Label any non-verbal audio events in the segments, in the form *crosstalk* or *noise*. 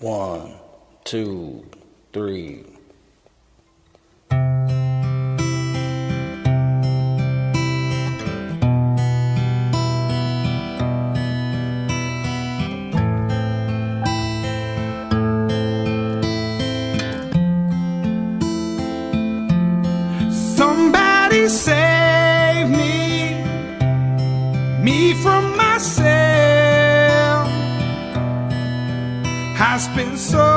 One, two, three. so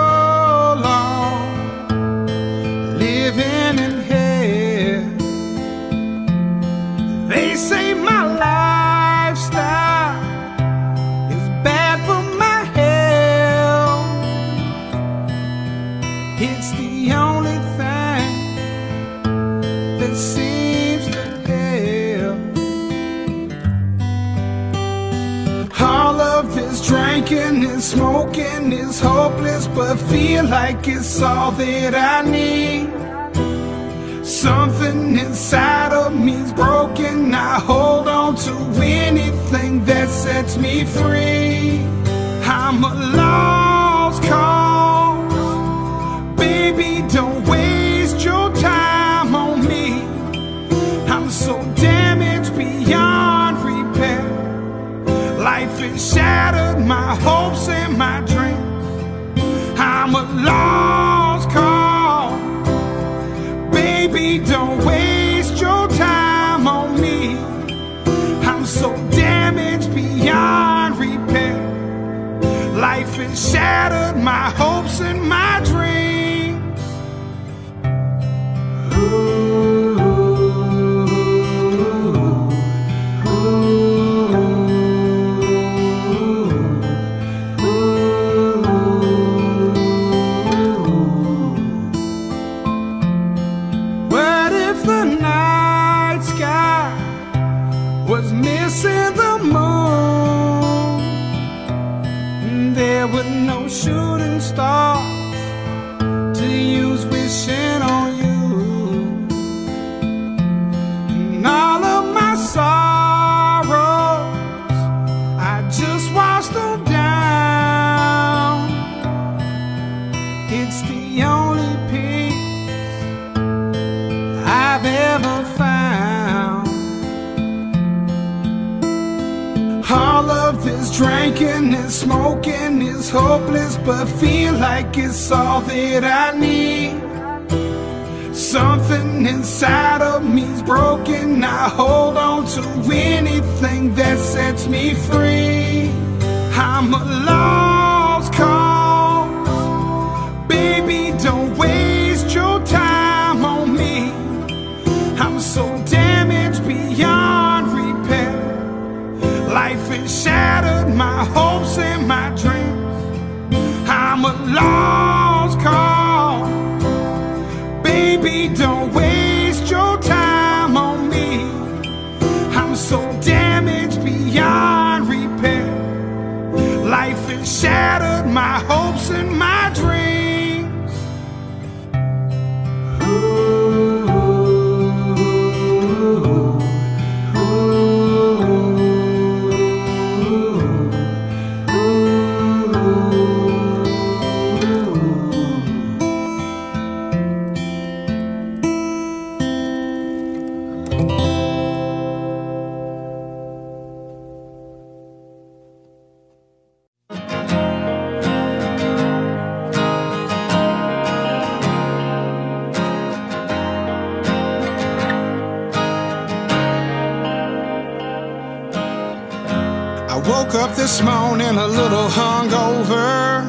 this morning a little hungover.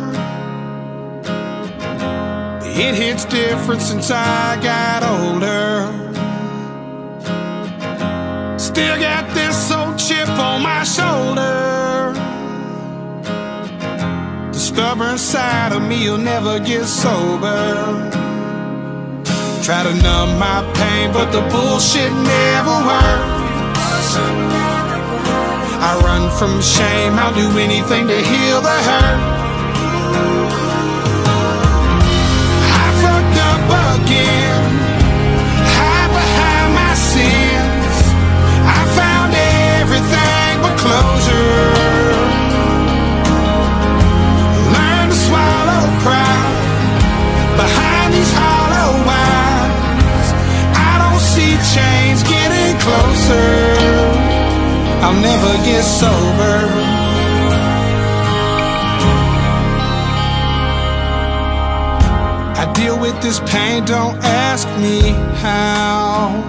It hits different since I got older. Still got this old chip on my shoulder. The stubborn side of me'll never get sober. Try to numb my pain, but the bullshit never works. I run from shame, I'll do anything to heal the hurt. I fucked up again, hide behind my sins. I found everything but closure. Learn to swallow pride behind these hollow eyes. I don't see change getting closer. I'll never get sober. I deal with this pain, don't ask me how.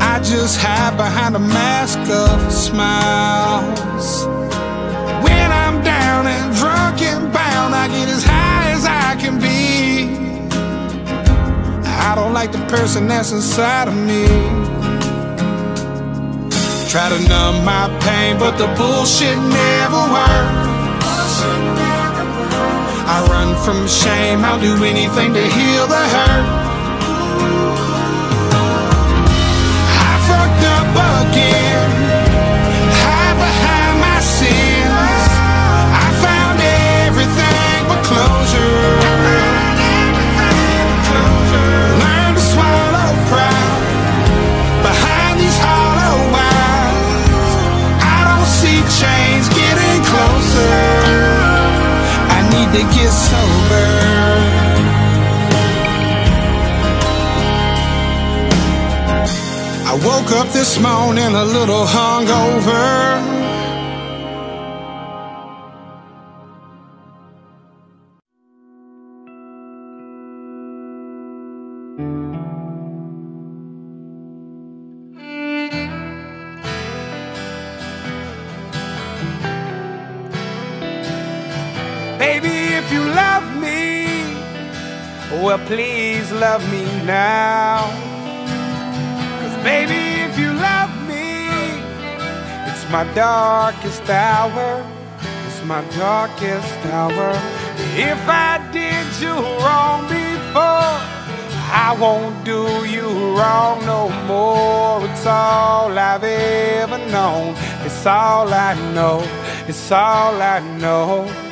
I just hide behind a mask of smiles. When I'm down and drunk and bound, I get as high as I can be. I don't like the person that's inside of me. Try to numb my pain, but the bullshit never works. I run from shame, I'll do anything to heal the hurt. I fucked up again, to get sober. I woke up this morning a little hungover. Now. Cause, baby, if you love me, it's my darkest hour. It's my darkest hour. If I did you wrong before, I won't do you wrong no more. It's all I've ever known. It's all I know. It's all I know.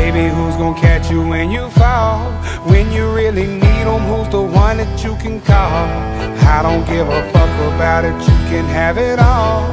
Baby, who's gonna catch you when you fall? When you really need them, who's the one that you can call? I don't give a fuck about it, you can have it all.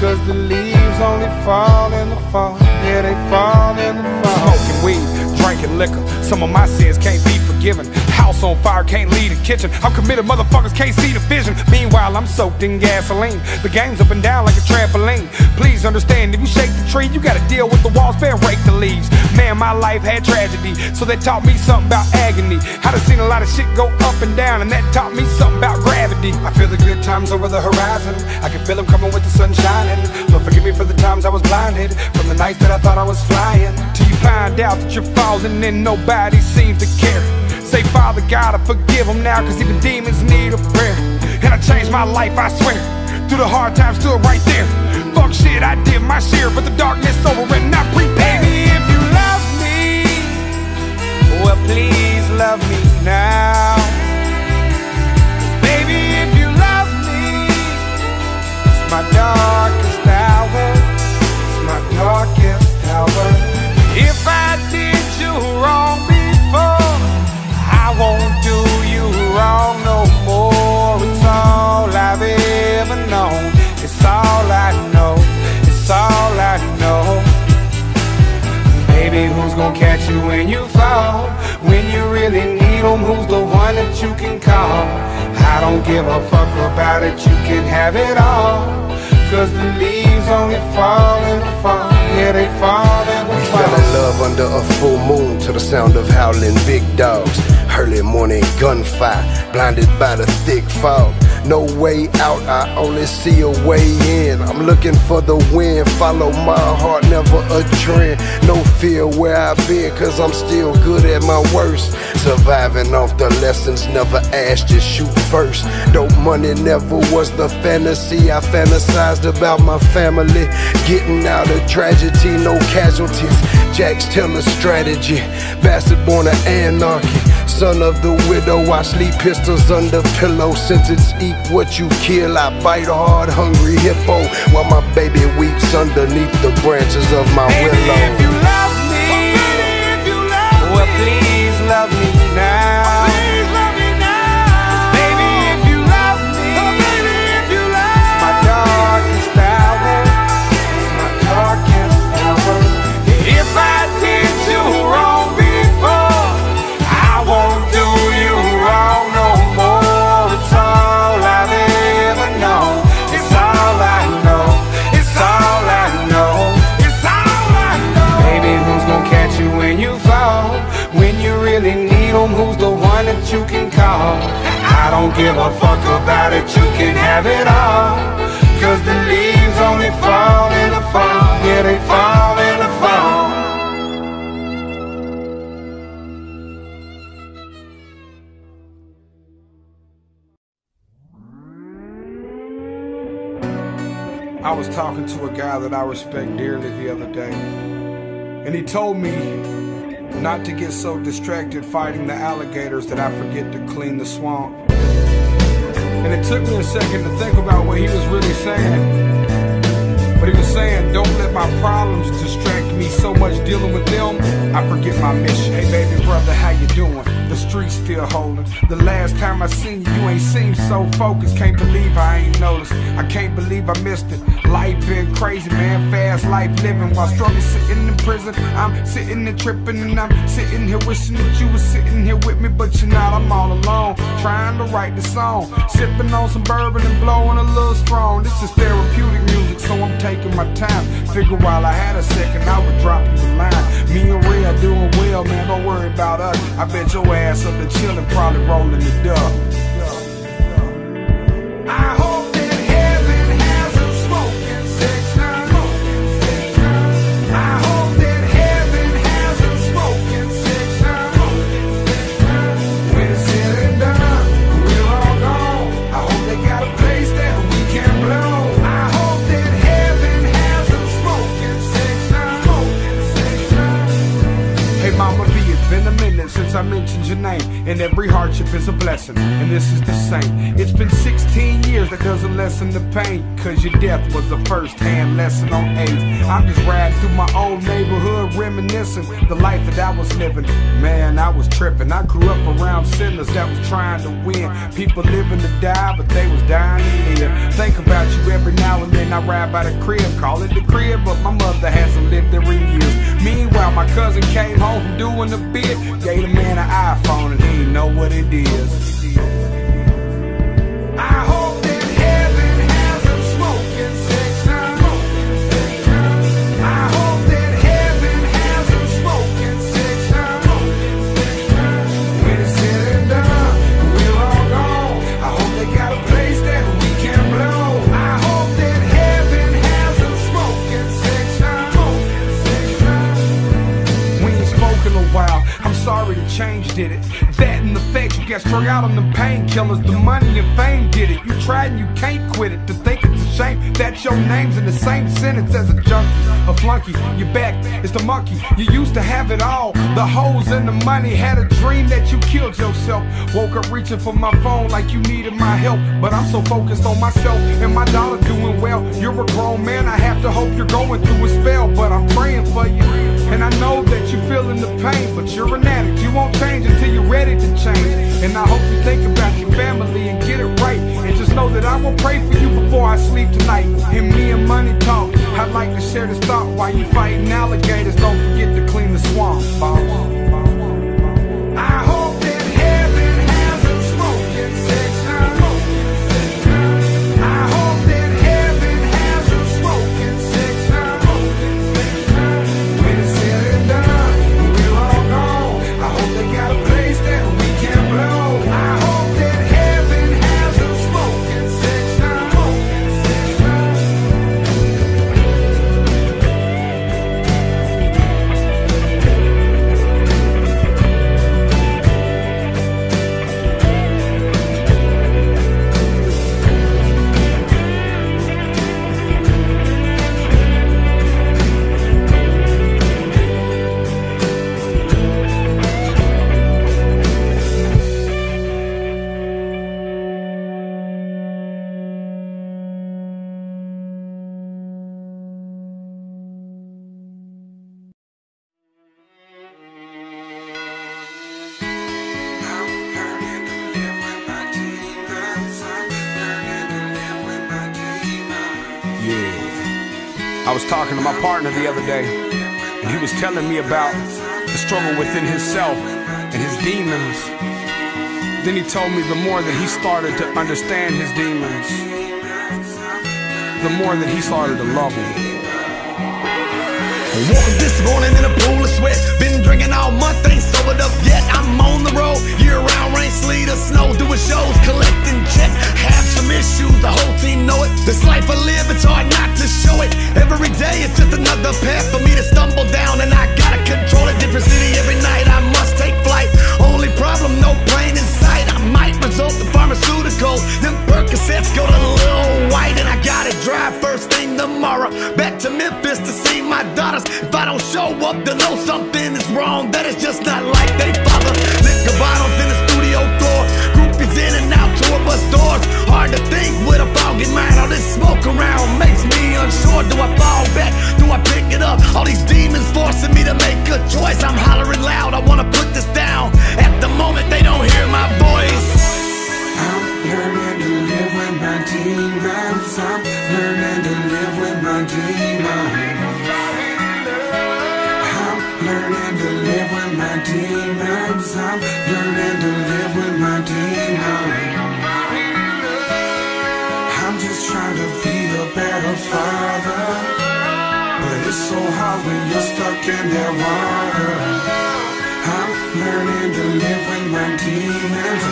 Cause the leaves only fall in the fall. Yeah, they fall in the fall. Smoking weed, drinking liquor. Some of my sins can't be forgiven. House on fire, can't leave the kitchen. I'm committed, motherfuckers can't see the vision. Meanwhile, I'm soaked in gasoline. The game's up and down like a trampoline. Please understand, if you shake the tree, you gotta deal with the walls, bear rake the leaves. Man, my life had tragedy, so that taught me something about agony. I done seen a lot of shit go up and down, and that taught me something about gravity. I feel the good times over the horizon. I can feel them coming with the sun shining. Lord, forgive me for the times I was blinded. From the nights that I thought I was flying. Till you find out that you're falling and nobody seems to care. Say, Father God, I forgive them now, cause even demons need a prayer. And I changed my life, I swear. Through the hard times, stood right there. Fuck shit, I did my share, but the darkness over and I prepared. Baby, if you love me, well, please love me now. Baby, if you love me, it's my darkest hour. It's my darkest hour. If I did you wrong won't do you wrong no more. It's all I've ever known. It's all I know. It's all I know. Baby, who's gonna catch you when you fall? When you really need them, who's the one that you can call? I don't give a fuck about it, you can have it all. Cause the leaves only fall the fall. Yeah, they fall in the We fall. fell in love under a full moon to the sound of howling big dogs. Early morning gunfire, blinded by the thick fog. No way out, I only see a way in. I'm looking for the wind, follow my heart, never a trend. No fear where I've been, cause I'm still good at my worst. Surviving off the lessons, never asked, just shoot first. Dope money never was the fantasy. I fantasized about my family, getting out of tragedy, no casualties. Jax Teller strategy, bastard born of anarchy. Son of the widow, I sleep pistols under pillow. Sentence eat what you kill. I bite hard, hungry hippo. While my baby weeps underneath the branches of my Baby, willow. Give a fuck about it, you can have it all. Cause the leaves only fall in the fall, yeah, they fall in the fall. I was talking to a guy that I respect dearly the other day, and he told me not to get so distracted fighting the alligators that I forget to clean the swamp. And it took me a second to think about what he was really saying. But he was saying, don't let my problems distract me so much dealing with them, I forget my mission. Hey baby brother, how you doing? The streets still holding. The last time I seen you, you ain't seemed so focused. Can't believe I ain't noticed. I can't believe I missed it. Life been crazy, man. Fast life living while struggling sitting in prison. I'm sitting and tripping and I'm sitting here wishing that you was sitting here with me, but you're not. I'm all alone, trying to write the song. Sipping on some bourbon and blowing a little strong. This is therapeutic music, so I'm taking my time. Figure while I had a second, I would drop you a line. Me and Ray are doing well, man. Don't worry about us. I bet your ass up to chillin', probably rolling the dub. I mentioned your name. And every hardship is a blessing, and this is the same. It's been 16 years, that doesn't lessen the pain. Cause your death was the first hand lesson on AIDS. I'm just riding through my old neighborhood, reminiscing the life that I was living. Man, I was tripping. I grew up around sinners that was trying to win. People living to die, but they was dying to live. Think about you every now and then. I ride by the crib, call it the crib, but my mother hasn't lived there in years. Meanwhile, my cousin came home from doing a bit, gave the man an iPhone, and he know what it is. Did it. That and the fact you got struck out on them painkillers. The money and fame did it. You tried and you can't quit it. To think shame that your name's in the same sentence as a junkie, a flunky. Your back is the monkey. You used to have it all. The hoes and the money. Had a dream that you killed yourself. Woke up reaching for my phone like you needed my help. But I'm so focused on myself and my dollar doing well. You're a grown man. I have to hope you're going through a spell. But I'm praying for you. And I know that you're feeling the pain. But you're an addict. You won't change until you're ready to change. And I hope you think about your family and get it right. Know that I will pray for you before I sleep tonight. And me and money talk. I'd like to share this thought while you fighting alligators. Don't forget to clean the swamp. I was talking to my partner the other day, and he was telling me about the struggle within himself and his demons. Then he told me the more that he started to understand his demons, the more that he started to love them. Woke up this morning in a pool of sweat. Been drinking all month, ain't sobered up yet. I'm on the road, year round, rain, sleet, or snow, doing shows, collecting checks. Have some issues, the whole team know it. This life I live, it's hard not to show it. Every day it's just another path for me to stumble down, and I gotta control a different city every night. I must take flight. Only problem, no plane in sight. I might result in pharmaceutical. Them Percocets go to little white, and I gotta drive first thing tomorrow back to Memphis to see my daughters. If I don't show up, they'll know something is wrong. That is just not like they father. Liquor bottles in the studio floor, groupies in and out tour bus doors. Hard to think with a foggy mind. All this smoke around makes me unsure. Do I fall back? Do I pick it up? All these demons forcing me to make a choice. I'm hollering loud. I wanna put this down. At the moment, they don't hear my voice. Learning to live with my demons. I'm learning to live with my demons. I'm learning to live with my demons. I'm learning to live with my demons. I'm just trying to be a better father. But it's so hard when you're stuck in that water. I'm learning to live with my demons.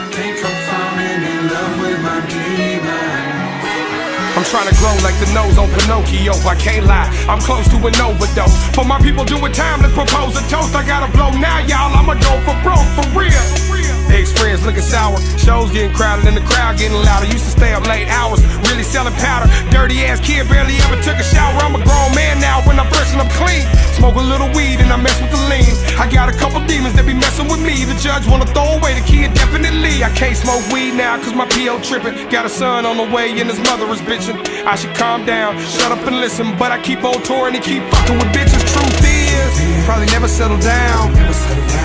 Trying to grow like the nose on Pinocchio. I can't lie, I'm close to an overdose. For my people doing time, let's propose a toast. I gotta blow now, y'all. I'ma go for broke, for real. Experience looking sour, shows getting crowded and the crowd getting louder. Used to stay up late hours, really selling powder. Dirty ass kid, barely ever took a shower. I'm a grown man now when I'm fresh and I'm clean. Smoke a little weed and I mess with the lean. I got a couple demons that be messing with me. The judge wanna throw away the kid, definitely. I can't smoke weed now cause my PO tripping. Got a son on the way and his mother is bitching. I should calm down, shut up and listen. But I keep on touring and keep fucking with bitches. Truth is, probably never settle down.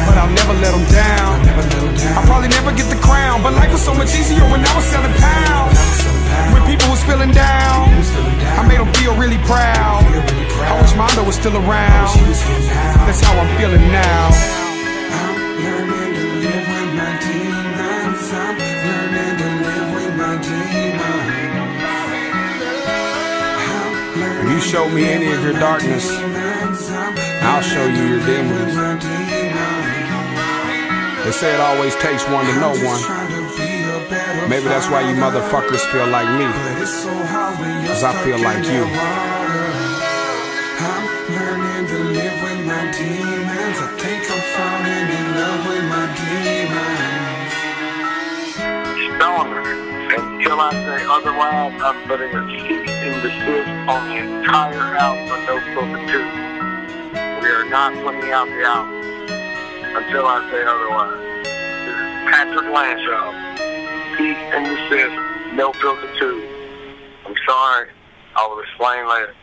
But I'll never let them down. I'll probably never get the crown. But life was so much easier when I was selling pounds. When people was feeling down, I made them feel really proud. I wish Mondo was still around. That's how I'm feeling now. You show me any of your darkness, I'll show you your demons. They say it always takes one to know one. Maybe that's why you motherfuckers feel like me. Cause I feel like you. I'm learning to live with my demons. I think I'm falling in love with my demons. stoner. Until I say otherwise, I'm putting a desist on the entire album of No Filter 2. We are not putting out the album until I say otherwise. This is Patrick Lanshaw. Cease and desist, No Filter 2. I'm sorry. I will explain later.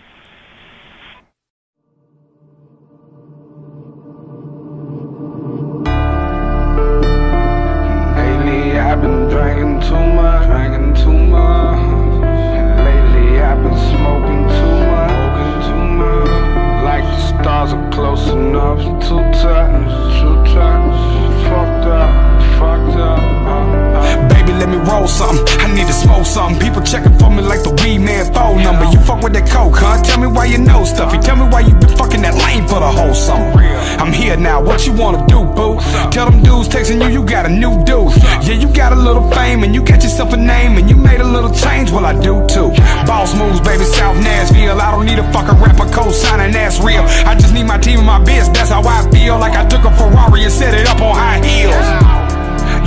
Roll something. I need to smoke something. People checking for me like the weed man phone number. You fuck with that coke, huh? Tell me why you know stuff. You tell me why you been fucking that lane for the whole summer. I'm here now. What you wanna do, boo? Tell them dudes texting you, you got a new dude. Yeah, you got a little fame and you got yourself a name and you made a little change. Well, I do too. Boss moves, baby, South Nashville. I don't need a fucking rapper co-signing, that's real. I just need my team and my biz. That's how I feel. Like I took a Ferrari and set it up on high heels.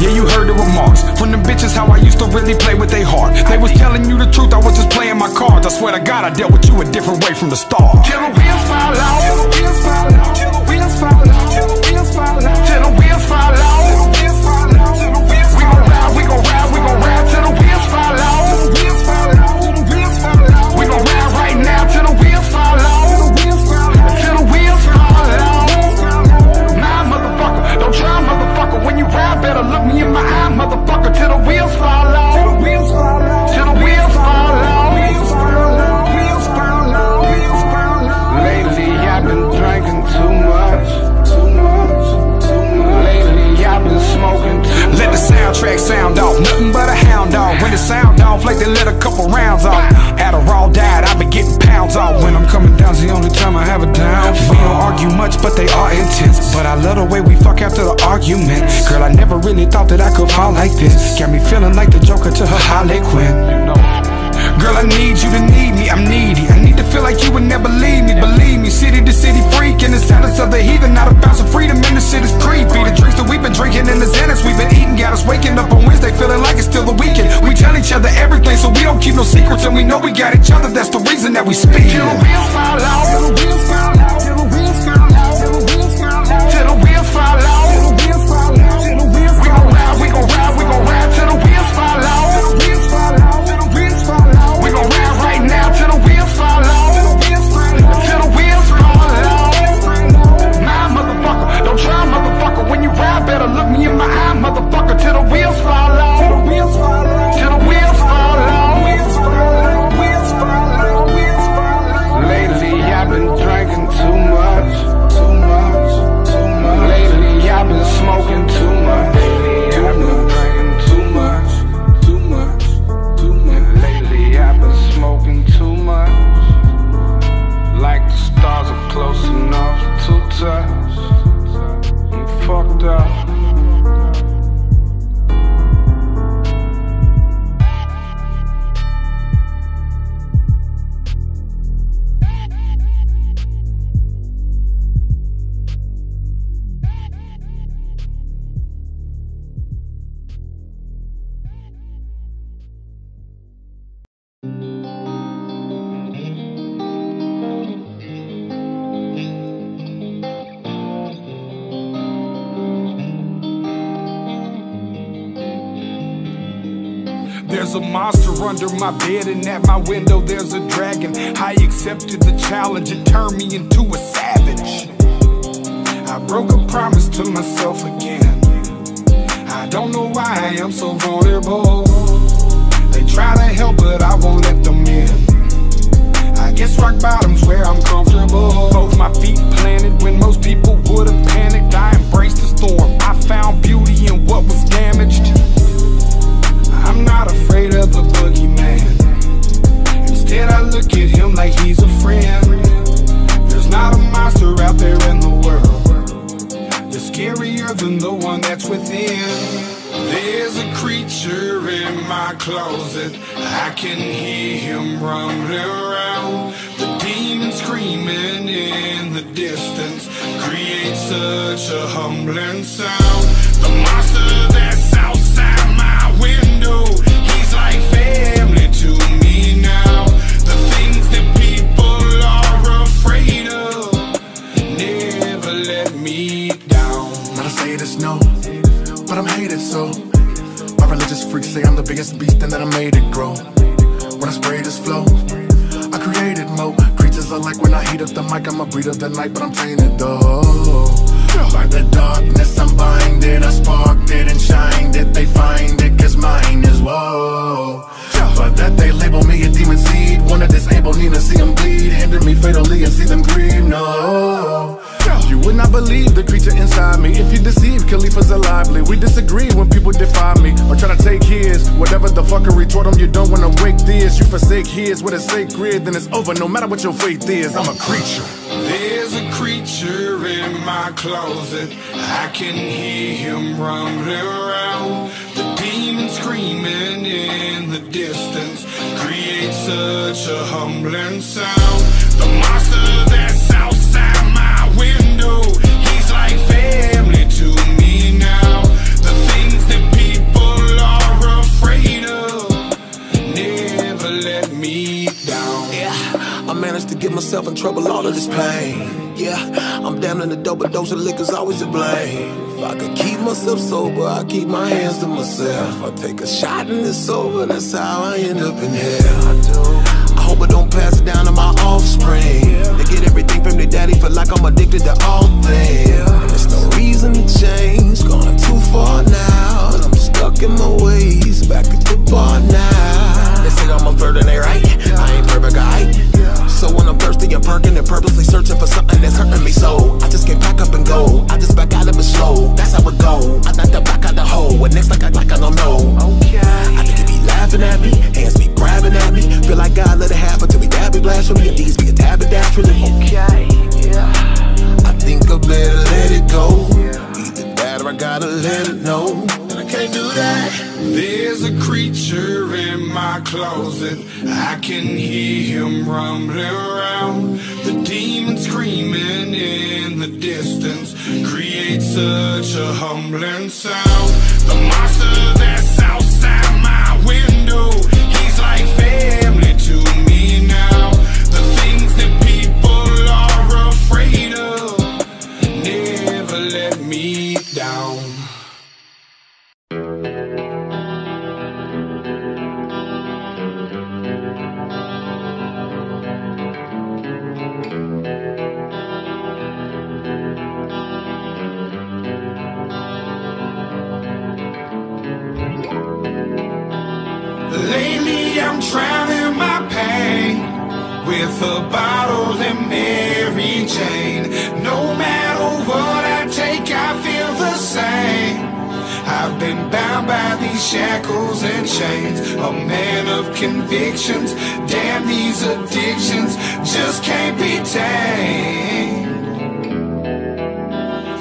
Yeah, you heard the remarks from them bitches how I used to really play with they heart. They was telling you the truth, I was just playing my cards. I swear to God, I dealt with you a different way from the start. The wheels fall till the wheels fall till the wheels fall till the wheels fall the the off, like they let a couple rounds off. Adderall died, I've been getting pounds off. When I'm coming down. the only time I have a down. We don't argue much, but they are intense. But I love the way we fuck after the argument. Girl, I never really thought that I could fall like this. Got me feeling like the Joker to her Harley Quinn. Girl, I need you to need me. I'm needy. I need to feel like you would never leave me. Believe me, city to city freak in the silence of the heathen. Not about some freedom, and the shit is creepy. The drinks that we've been drinking and the Xanax we've been eating got us waking up on Wednesday feeling like it's still the weekend. We tell each other everything, so we don't keep no secrets, and we know we got each other. That's the reason that we speak. Till the wheels fall off. Till the wheels fall off. Till the wheels fall off. Till the wheels fall off. Under my bed, and at my window there's a dragon. I accepted the challenge, it turned me into a savage. I broke a promise to myself again. I don't know why I am so vulnerable. They try to help, but I won't let them in. I guess rock bottom's where I'm comfortable. Both my feet planted when most people would have panicked. I embraced the storm. I found beauty in what was damaged. I'm not afraid of the boogeyman. Instead, I look at him like he's a friend. There's not a monster out there in the world that's scarier than the one that's within. There's a creature in my closet. I can hear him rumbling around. The demon screaming in the distance creates such a humbling sound. The monster so. My religious freaks say I'm the biggest beast and that I made it grow. When I spray this flow, I created mo. Creatures are like when I heat up the mic, I'm a breed of the night, but I'm tainted though. By the darkness, I'm binded. I sparked it and shined it. They find it, cause mine is woe. But that they label me a demon seed. Wanna disable Nina, see them bleed. Hinder me fatally and see them grieve. No. You would not believe the creature inside me if you deceive Khalifa's lively. We disagree when people defy me or try to take his. Whatever the fucker retort them, you don't wanna wake this. You forsake his with a sacred, then it's over. No matter what your faith is, I'm a creature. There's a creature in my closet. I can hear him rumbling around. The demon screaming in the distance creates such a humbling sound. The monster that's to me now. The things that people are afraid of never let me down. Yeah, I managed to get myself in trouble, all of this pain. Yeah, I'm down in the dope, but dose of liquor's always to blame. If I could keep myself sober, I keep my hands to myself. I take a shot and it's over, that's how I end up in hell. I hope I don't pass it down to my offspring. They get everything from their daddy, feel like I'm addicted to all things. There's no reason to change, gone too far now. And I'm stuck in my ways, back at the bar now. They say I'm a flirt and they right. I ain't perfect, I. So when I'm thirsty, and perking and purposely searching for something that's hurting me. So I just can't pack up and go. I just back out of it slow. That's how it go. I knock the back out the hole. What next, like I like I don't know. Okay. I think you be laughing at me, hands be grabbing at me. Feel like God let it happen till we dab it blasphemy. And these be a dab it dash really. Okay, yeah. I think I better let it go. Either that or I gotta let it know there's a creature in my closet. I can hear him rumbling around. The demon screaming in the distance creates such a humbling sound. The monster that's outside my window, he's like family to me drowning my pain with a bottle and Mary Jane. No matter what I take, I feel the same. I've been bound by these shackles and chains, a man of convictions. Damn, these addictions just can't be tamed.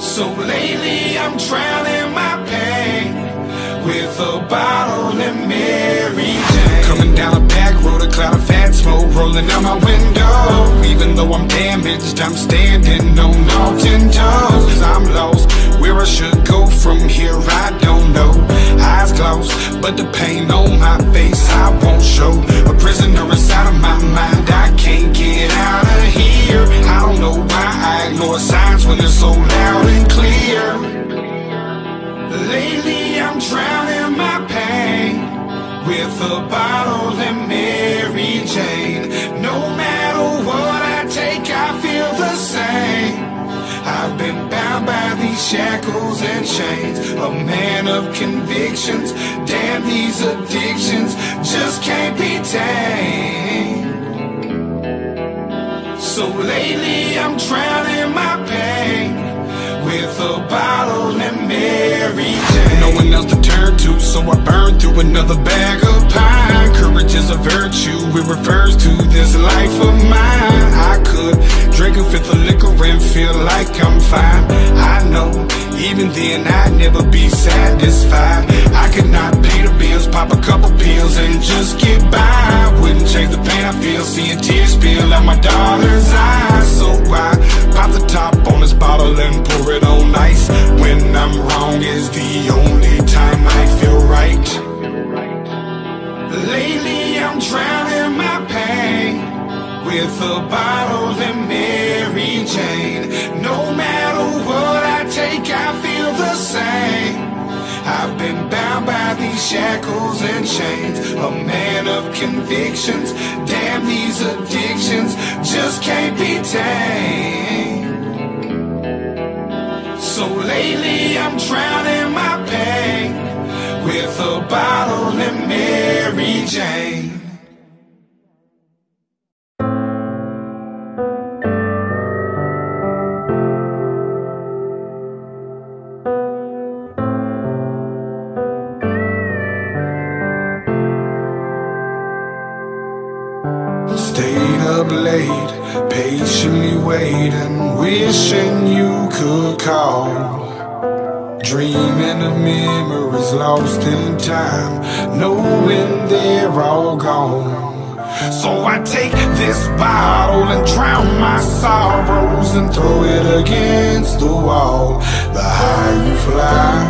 So lately I'm drowning my pain with a bottle and Mary. Coming down a back road, a cloud of fat smoke rolling out my window. Even though I'm damaged, I'm standing on all ten toes. I'm lost where I should go from here, I don't know. Eyes closed, but the pain on my face I won't show. A prisoner inside of my mind, I can't get out of here. I don't know why I ignore signs when they're so loud and clear. Lately I'm drowning with a bottle and Mary Jane. No matter what I take, I feel the same. I've been bound by these shackles and chains, a man of convictions. Damn, these addictions just can't be tamed. So lately I'm drowning my pain with a bottle and Mary Jane. No one else to turn to, so I burn through another bag of pine. Courage is a virtue, it refers to this life of mine. I could drink a fifth of liquor and feel like I'm fine. I know, even then I'd never be satisfied. I could not pay the bills, pop a couple pills and just get by. Wouldn't change the pain I feel, seeing tears spill out my daughter's eyes. So I pop the top on this bottle and pour it on ice. When I'm wrong is the only time I feel right. Lately I'm drowning my pain with a bottle and Mary Jane. No matter what I take, I feel the same. I've been bound by these shackles and chains, a man of convictions. Damn, these addictions just can't be tamed. Lately I'm drowning my pain with a bottle and Mary Jane. Dreaming of memories lost in time, knowing they're all gone. So I take this bottle and drown my sorrows and throw it against the wall. The higher you fly,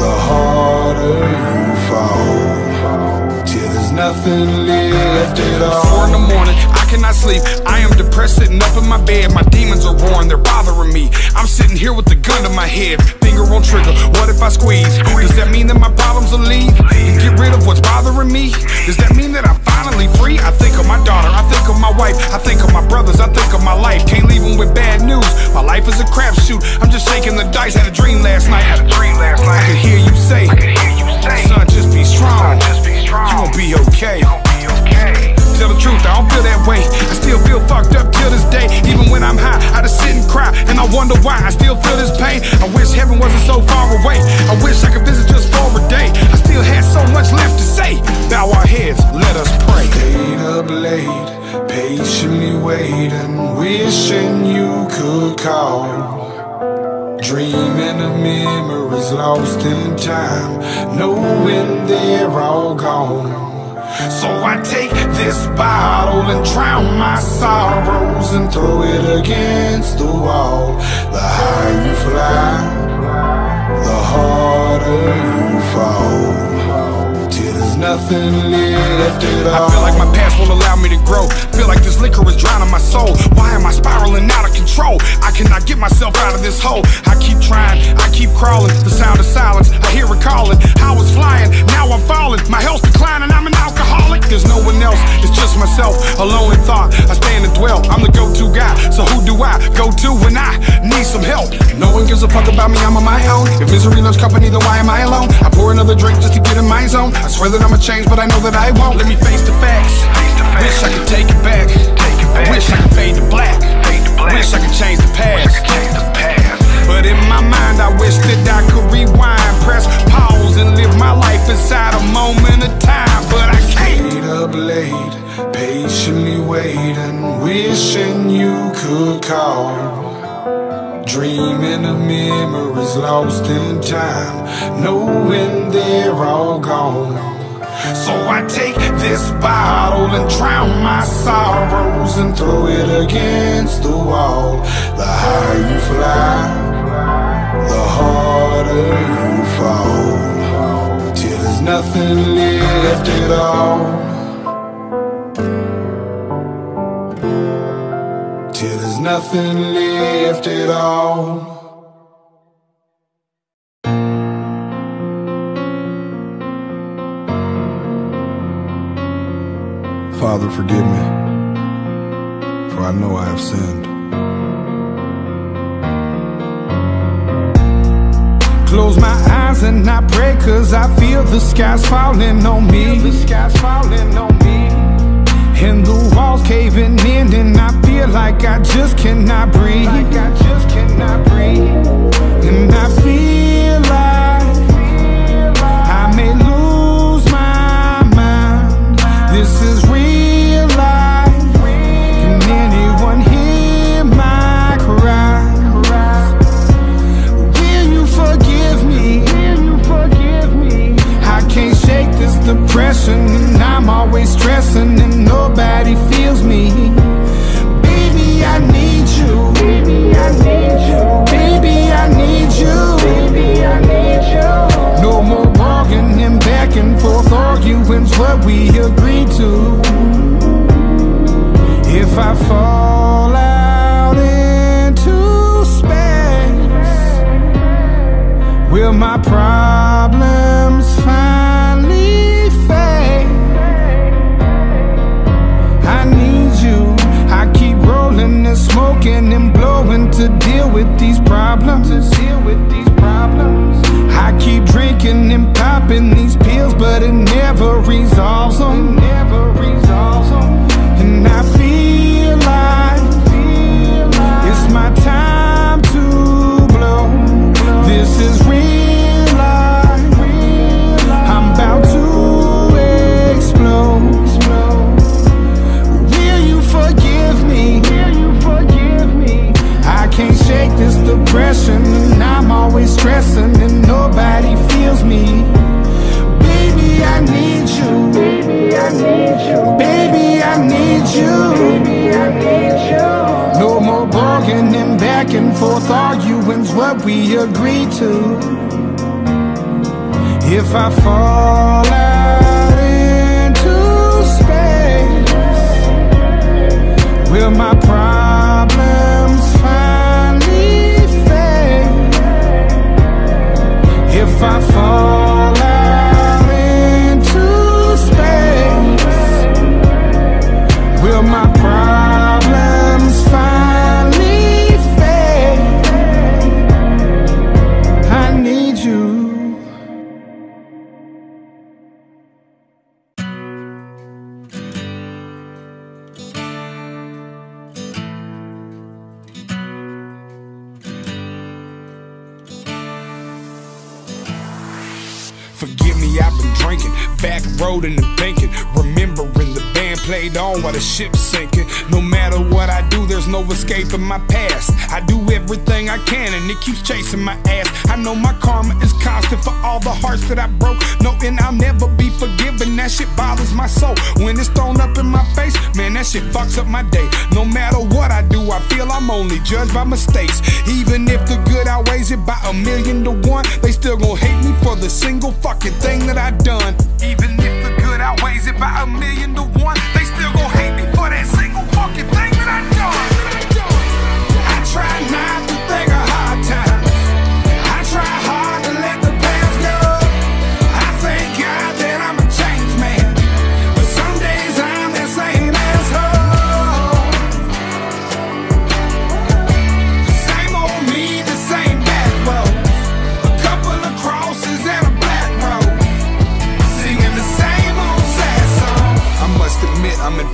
the harder you fall. Till there's nothing left at all. Four in the morning, I cannot sleep. I am depressed, sitting up in my bed. My demons are roaring, they're bothering me. I'm sitting here with the gun to my head, finger on trigger. What if I squeeze? Does that mean that my problems will leave and get rid of what's bothering me? Does that mean that I'm finally free? I think of my daughter, I think of my wife, I think of my brothers, I think of my life. Can't leave them with bad news. My life is a crapshoot. I'm just shaking the dice. Had a dream last night. Had a dream last night. I could hear you say, Son, just be strong. You gon' be okay. Tell the truth, I don't feel that way. Still feel fucked up till this day. Even when I'm high, I just sit and cry. And I wonder why I still feel this pain. I wish heaven wasn't so far away. I wish I could visit just for a day. I still had so much left to say. Bow our heads, let us pray. Stayed up late, patiently waiting, wishing you could call. Dreaming of memories lost in time, knowing they're all gone. So I take this bottle and drown my sorrows and throw it against the wall. The higher you fly, the harder you fall. Nothing left at all. I feel like my past won't allow me to grow. Feel like this liquor is drowning my soul. Why am I spiraling out of control? I cannot get myself out of this hole. I keep trying, I keep crawling. The sound of silence, I hear it calling. I was flying, now I'm falling. My health's declining, I'm an alcoholic. There's no one else, it's just myself. Alone in thought, I stand and dwell. I'm the go-to guy, so who do I go to when I need some help? No one gives a fuck about me, I'm on my own. If misery loves company, then why am I alone? I pour another drink just to get in my zone. I swear that I'ma change, but I know that I won't. Let me face the facts. Face the facts. Wish I could take it back. I wish I could fade to black. Wish I could change the past. But in my mind, I wish that I could rewind, press pause, and live my life inside a moment of time. But I can't. Stayed up late, patiently waiting, wishing you could call. Dreaming of memories lost in time, knowing they're all gone. So I take this bottle and drown my sorrows and throw it against the wall. The higher you fly, the harder you fall. Till there's nothing left at all. Till there's nothing left at all. Father, forgive me, for I know I have sinned. Close my eyes and I pray cause I feel the skies falling on me. The skies falling on me. And the walls caving in and I feel like I just cannot breathe. Like I just cannot breathe. And I feel depression and I'm always stressing and nobody feels me. Baby, I need you. Baby, I need you. Baby, I need you. Baby, I need you. No more walking and back and forth arguing's what we agreed to. If I fall out into space, will my problems with these the ship's sinking. No matter what I do, there's no escaping my past. I do everything I can and it keeps chasing my ass. I know my karma is constant for all the hearts that I broke, knowing I'll never be forgiven. That shit bothers my soul when it's thrown up in my face. Man, that shit fucks up my day. No matter what I do, I feel I'm only judged by mistakes. Even if the good outweighs it by a million to one, they still gon' hate me for the single fucking thing that I done. Even if the good outweighs it by a million to one,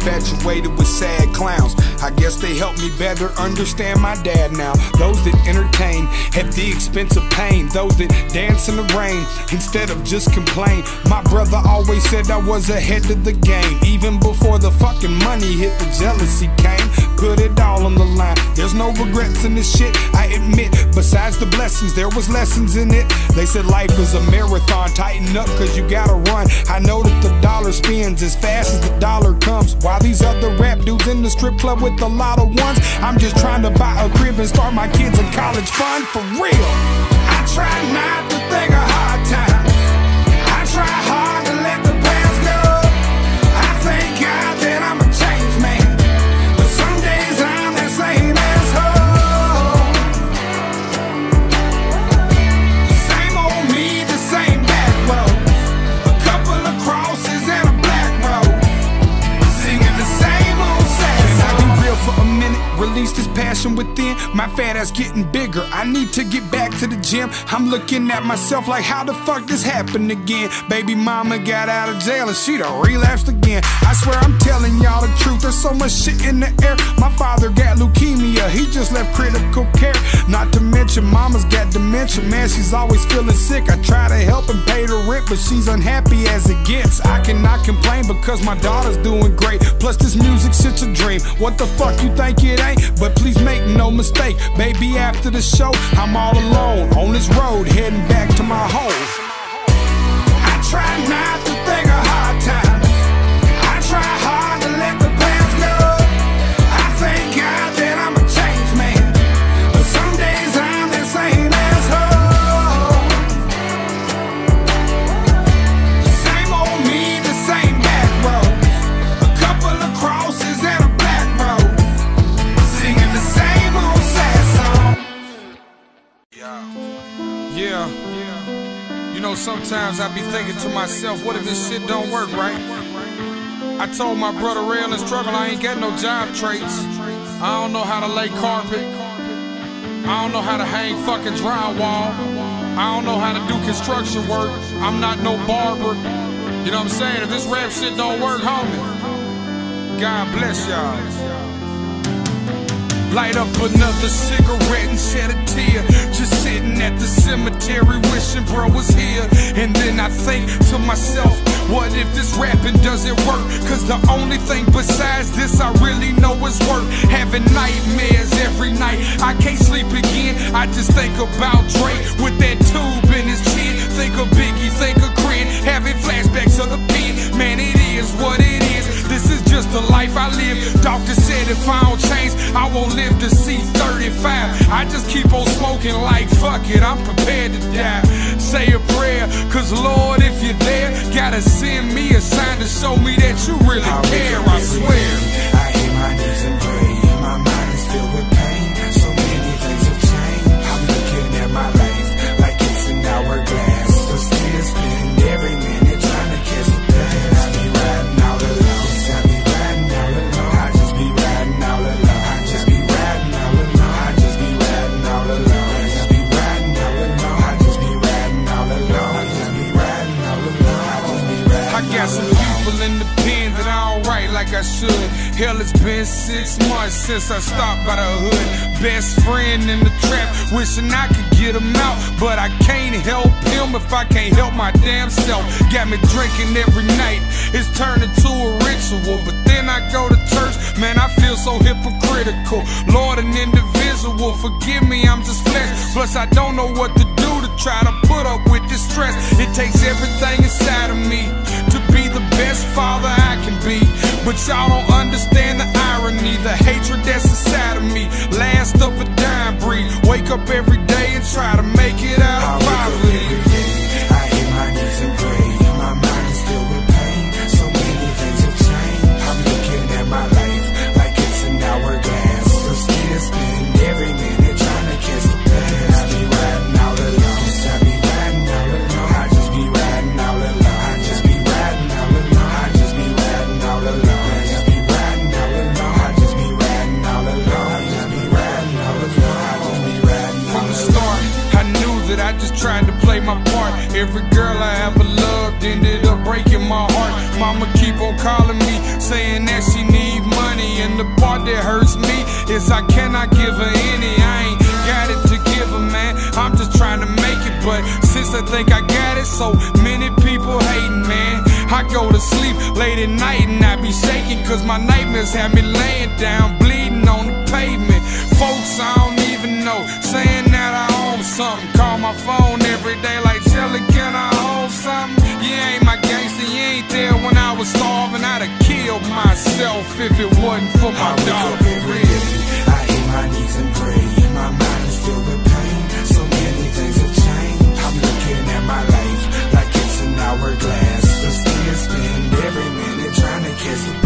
infatuated with sad clowns. I guess they help me better understand my dad now. Those that entertain at the expense of pain. Those that dance in the rain instead of just complain. My brother always said I was ahead of the game. Even before the fucking money hit, the jealousy came. Put it all on the line. There's no regrets in this shit, I admit. Besides the blessings, there was lessons in it. They said life is a marathon. Tighten up, cause you gotta run. I know that the dollar spins as fast as the dollar comes. While these other rap dudes in the strip club with a lot of ones, I'm just trying to buy a crib and start my kids in college fund for real. I try not to think of hard passion within. My fat ass getting bigger. I need to get back to the gym. I'm looking at myself like, how the fuck this happened again? Baby mama got out of jail and she done relapsed again. I swear I'm telling y'all the truth. There's so much shit in the air. My father got leukemia. He just left critical care. Not to mention, mama's got dementia. Man, she's always feeling sick. I try to help and pay the rent, but she's unhappy as it gets. I cannot complain because my daughter's doing great. Plus, this music's such a dream. What the fuck you think it ain't? But please make no mistake, baby. After the show, I'm all alone on this road heading back to my home. I try not know, sometimes I be thinking to myself, what if this shit don't work right? I told my brother Rail and Struggle I ain't got no job traits. I don't know how to lay carpet. I don't know how to hang fucking drywall. I don't know how to do construction work. I'm not no barber. You know what I'm saying? If this rap shit don't work, homie, God bless y'all. Light up another cigarette and shed a tear. Just sitting at the cemetery wishing bro was here. And then I think to myself, what if this rapping doesn't work? Cause the only thing besides this I really know is work. Having nightmares every night. I can't sleep again. I just think about Dre with that tube in his chin. Think of Biggie, think of Crin. Having flashbacks of the pen. Man, it is what it is. This is just the life I live. Doctor said if I don't change, I won't live to see 35. I just keep on smoking like fuck it, I'm prepared to die. Say a prayer, cause Lord, if you're there, gotta send me a sign to show me that you really care, I swear. should. Hell, it's been six months since I stopped by the hood. Best friend in the trap, wishing I could get him out. But I can't help him if I can't help my damn self. Got me drinking every night, it's turned into a ritual. But then I go to church, man, I feel so hypocritical. Lord, an individual, forgive me, I'm just flesh. Plus, I don't know what to do to try to put up with this stress. It takes everything inside of me to be the best father I can be. But y'all don't understand the irony, the hatred that's inside of me. Last of a dying breed. Wake up every day and try to make it out of poverty. I cannot give her any. I ain't got it to give her, man. I'm just trying to make it, but since I think I got it, so many people hating, man. I go to sleep late at night and I be shaking Cause my nightmares have me laying down bleeding on the pavement Folks I don't even know saying that I own something Call my phone every day like Jelly can I own something? You ain't my gangster, you ain't there when I was starving I'd have killed myself if it wasn't for my dog the So many things have changed. I'm looking at my life like it's an hourglass. Every minute trying to catch the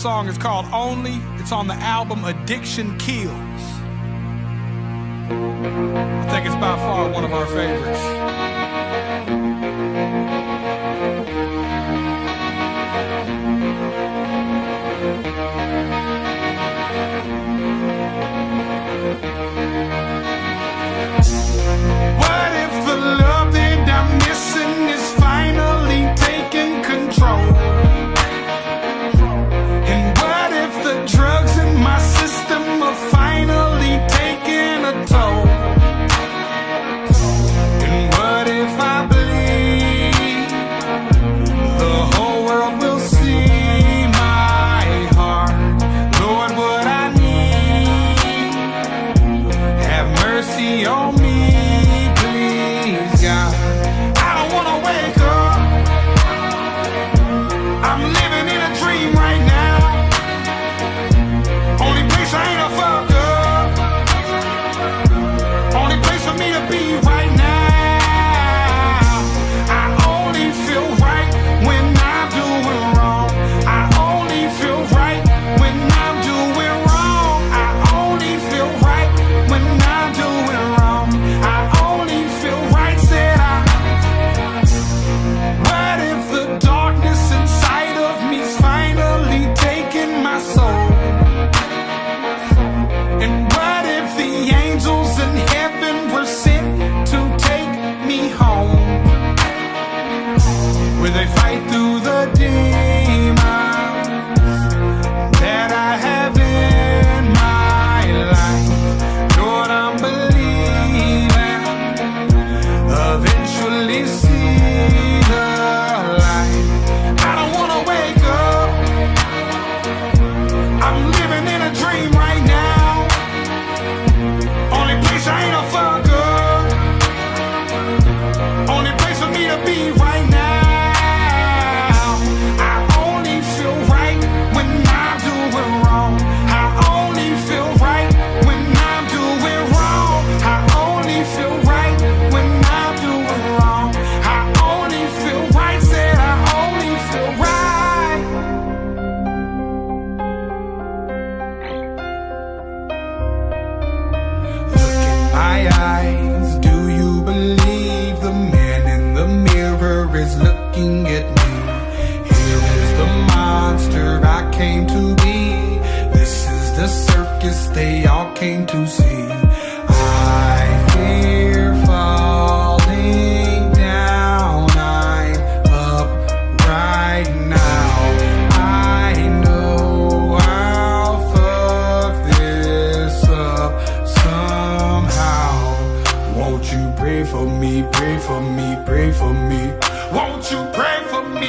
song is called Only. It's on the album Addiction Kills. I think it's by far one of our favorites. for me, pray for me, pray for me. Won't you pray for me,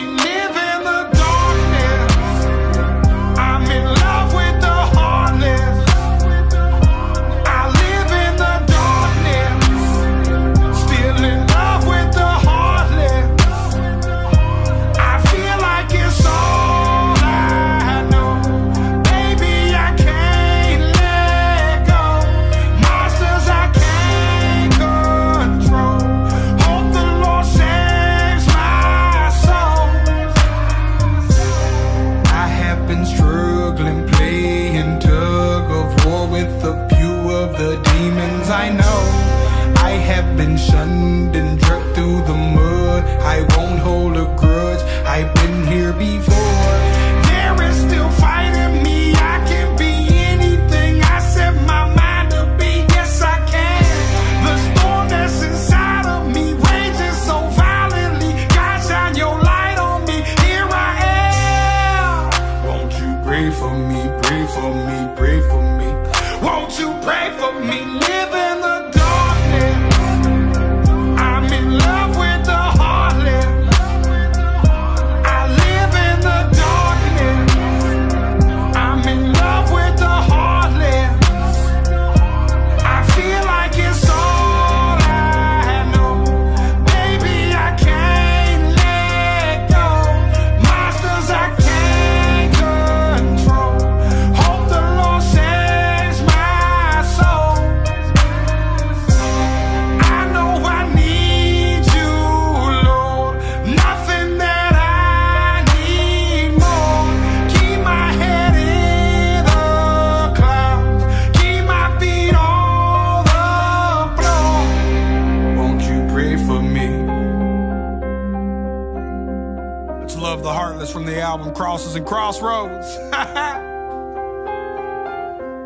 Crossroads. *laughs* I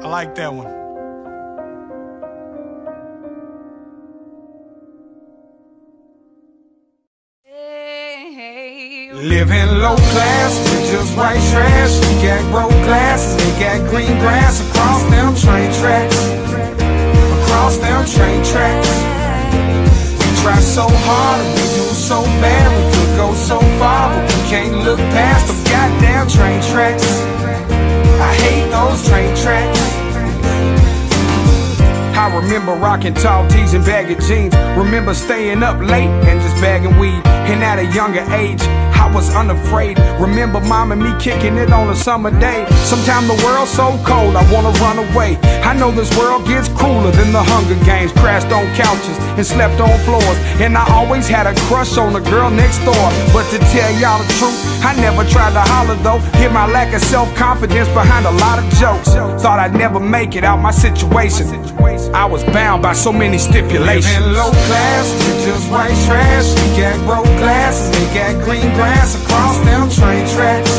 like that one. Living low class, with just white trash. We got broke glasses, they got green grass across them train tracks. Across them train tracks. We try so hard and we do so bad. We could go so far, but we can't look past them goddamn train tracks. I hate those train tracks. I remember rocking tall tees and baggy jeans. Remember staying up late and just bagging weed. And at a younger age, was unafraid. Remember mom and me kicking it on a summer day. Sometimes the world's so cold, I wanna run away. I know this world gets crueler than the Hunger Games. Crashed on couches and slept on floors. And I always had a crush on the girl next door. But to tell y'all the truth, I never tried to holler though. Hid my lack of self confidence behind a lot of jokes. Thought I'd never make it out my situation. I was bound by so many stipulations. Living low class, with just white trash. We got broke glasses, they got green grass across them train tracks.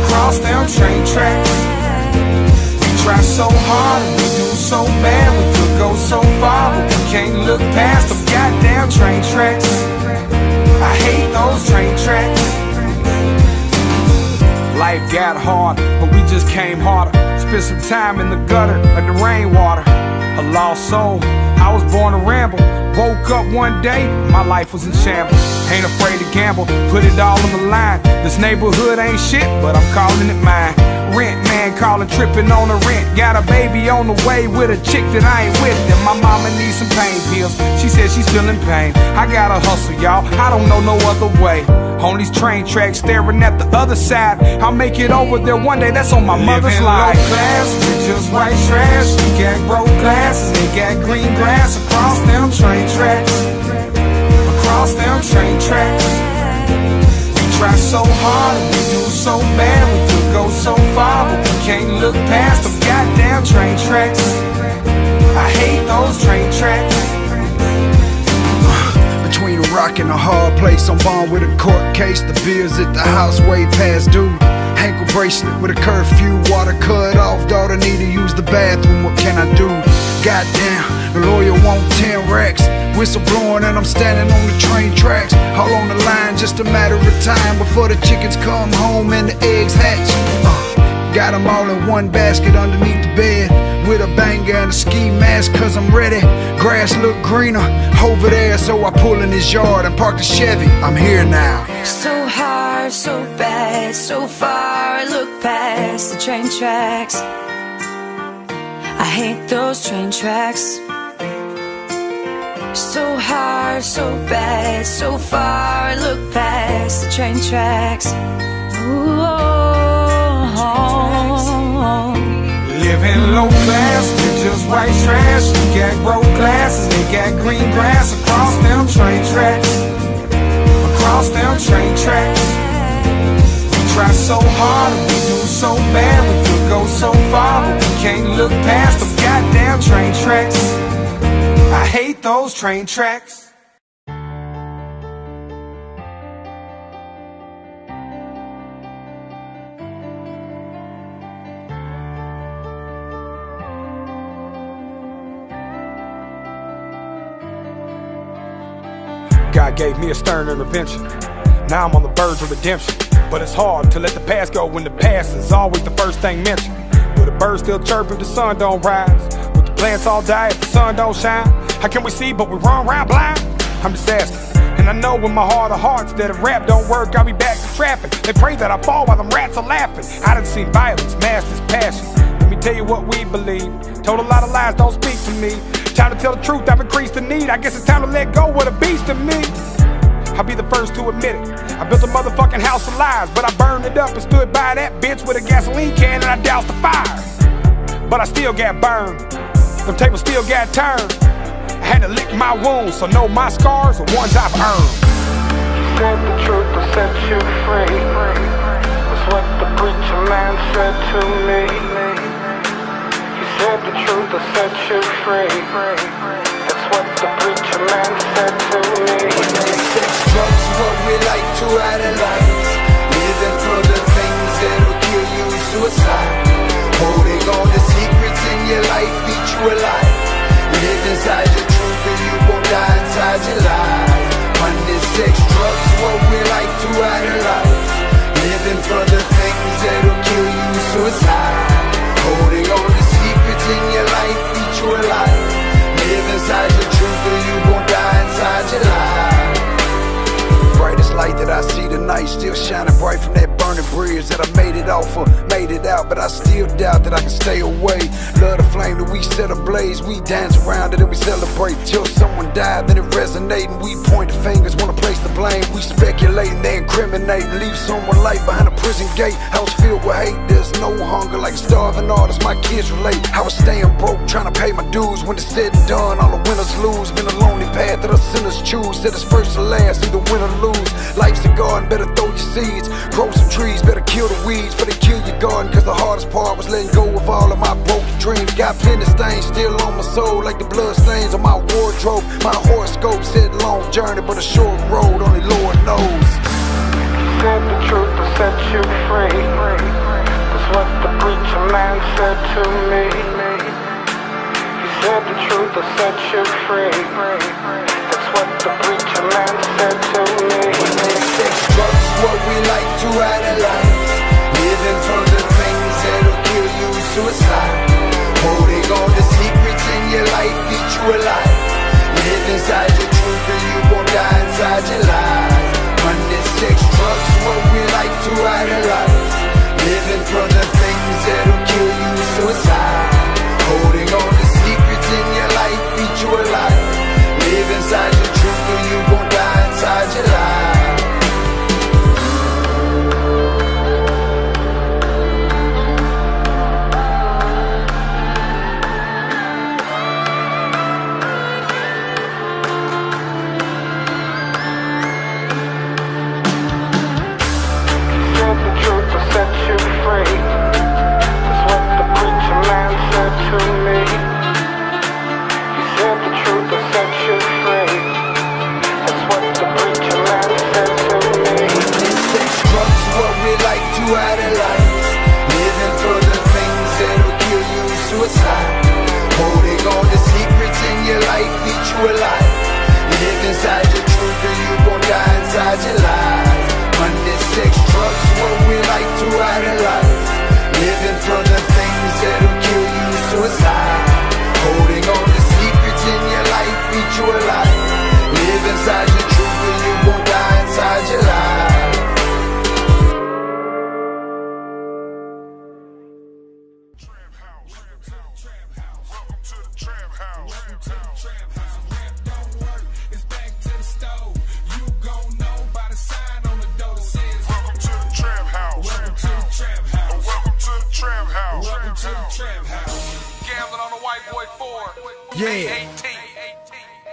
Across them train tracks. We try so hard we do so bad. We could go so far, but we can't look past them goddamn train tracks. I hate those train tracks. Life got hard, but we just came harder. Spent some time in the gutter the rainwater. A lost soul, I was born to ramble. Woke up one day, my life was in shambles. Ain't afraid to gamble, put it all on the line. This neighborhood ain't shit, but I'm calling it mine. Rent man calling, tripping on the rent. Got a baby on the way with a chick that I ain't with. And my mama needs some pain pills. She said she's feeling pain. I gotta hustle, y'all. I don't know no other way. On these train tracks, staring at the other side. I'll make it over there one day. That's on my mother's life. Low class, with just white trash. We got broke glasses, they got green grass across them train tracks. Across them train tracks. We try so hard and we do so bad. We could go so far, but we can't look past them goddamn train tracks. I hate those train tracks. Between a hard place, I'm born with a court case. The bills at the house way past due. Ankle bracelet with a curfew, water cut off. Daughter need to use the bathroom. What can I do? Goddamn, the lawyer want 10 racks. Whistle blowing and I'm standing on the train tracks. All on the line, just a matter of time before the chickens come home and the eggs hatch. Uh, got them all in one basket underneath the bed. With a banger and a ski mask, cause I'm ready. Grass look greener over there, so I pull in his yard and park the Chevy. I'm here now. So hard, so bad, so far. I look past the train tracks. I hate those train tracks. So hard, so bad, so far. I look past the train tracks. Ooh. Oh, oh. Living low class, with just white trash. You got broke glasses, they got green grass across them train tracks. Across them train tracks. We try so hard and we do so bad. We could go so far, but we can't look past them goddamn train tracks. I hate those train tracks. God gave me a stern intervention. Now I'm on the verge of redemption. But it's hard to let the past go when the past is always the first thing mentioned. Will the birds still chirp if the sun don't rise? Will the plants all die if the sun don't shine? How can we see but we run around blind? I'm just asking. And I know in my heart of hearts that if rap don't work, I'll be back to trapping. They pray that I fall while them rats are laughing. I done seen violence, masked as passion. Let me tell you what we believe. Told a lot of lies, don't speak to me. Time to tell the truth, I've increased the need. I guess it's time to let go of the beast in me. I'll be the first to admit it. I built a motherfucking house of lies, but I burned it up and stood by that bitch with a gasoline can and I doused the fire. But I still got burned. Them tables still got turned. I had to lick my wounds, so know my scars are ones I've earned. Said the truth will set you free. That's what the preacher man said to me. Said the truth will set you free. That's what the preacher man said to me. Sex, drugs, what we like to idolize. We suicide. Holding on to secrets in your life, eat you alive. Live inside your truth and you won't die inside your lies. Money, sex, drugs, what we like to idolize. Living for the things that'll kill you, suicide. Holding on in your life, eat you alive. Live inside your truth or you won't die inside your life. Brightest light that I see tonight, still shining bright from that bridge that I made it off of, made it out, but I still doubt that I can stay away. Love the flame that we set ablaze, we dance around it and we celebrate till someone died, then it resonate and we point the fingers, wanna place the blame. We speculating, they incriminate, leave someone life behind a prison gate. House filled with hate, there's no hunger like starving artists. My kids relate. I was staying broke, trying to pay my dues. When it's said and done, all the winners lose. Been a lonely path that the sinners choose. Said it's first to last, either win or lose. Life's a garden, better throw your seeds. Grow some trees, better kill the weeds. For they kill your garden, cause the hardest part was letting go of all of my broken dreams. Got plenty stains still on my soul, like the blood stains on my wardrobe. My horoscope said long journey, but a short road, only Lord knows. Said the truth will set you free. That's what the preacher man said to me. He said the truth will set you free. That's what the preacher man said what we like to idolize. Living for the things that'll kill you, suicide. Holding on to secrets in your life, eat you alive. Live inside your truth or you won't die inside your lies. Money, sex, drugs, what we like to idolize. Living for the things that'll kill you, suicide. Holding on to secrets in your life, eat you alive. Live inside your truth or you alive. Live inside your truth or you won't die inside your lies. Money, sex, drugs, what we like to idolize. Living for the things that'll kill you, suicide. Holding on to secrets in your life, eat you alive.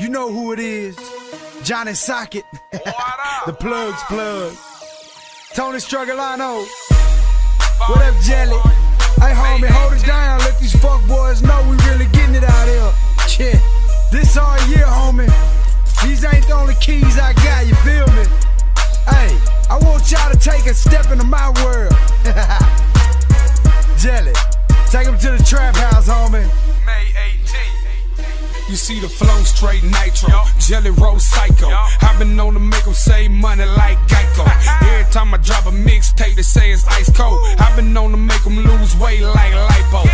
You know who it is. Johnny Socket. *laughs* the plug's plug. Tony Strugolano. What up, Jelly? Hey, homie, hold it down. Let these fuck boys know we really getting it out here. Yeah. This all year, homie. These ain't the only keys I got, you feel me? Hey, I want y'all to take a step into my world. *laughs* Jelly, take them to the trap house, homie. You see the flow straight nitro, jelly roll psycho. I've been known to make 'em save money like Geico. *laughs* Every time I drop a mixtape, they say it's ice cold. I've been known to make 'em lose weight like lipo.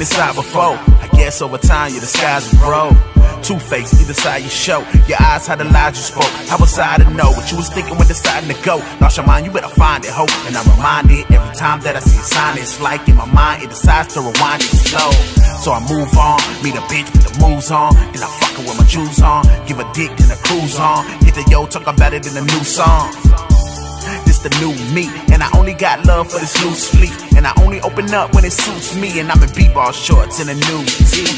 Seen this side before. I guess over time your disguise will grow. Two faced, either side you show. Your eyes had the lies you spoke. I was side to know what you was thinking when deciding to go. Lost your mind, you better find it, hope. And I'm reminded every time that I see a sign, it's like in my mind, it decides to rewind it slow. So I move on, meet a bitch with the moves on. Then I fuck her with my shoes on. Give a dick, then a cruise on. Hit the yo, talk about it in a new song. The new me, and I only got love for this loose sleep. And I only open up when it suits me, and I'm in b-ball shorts and a new tee.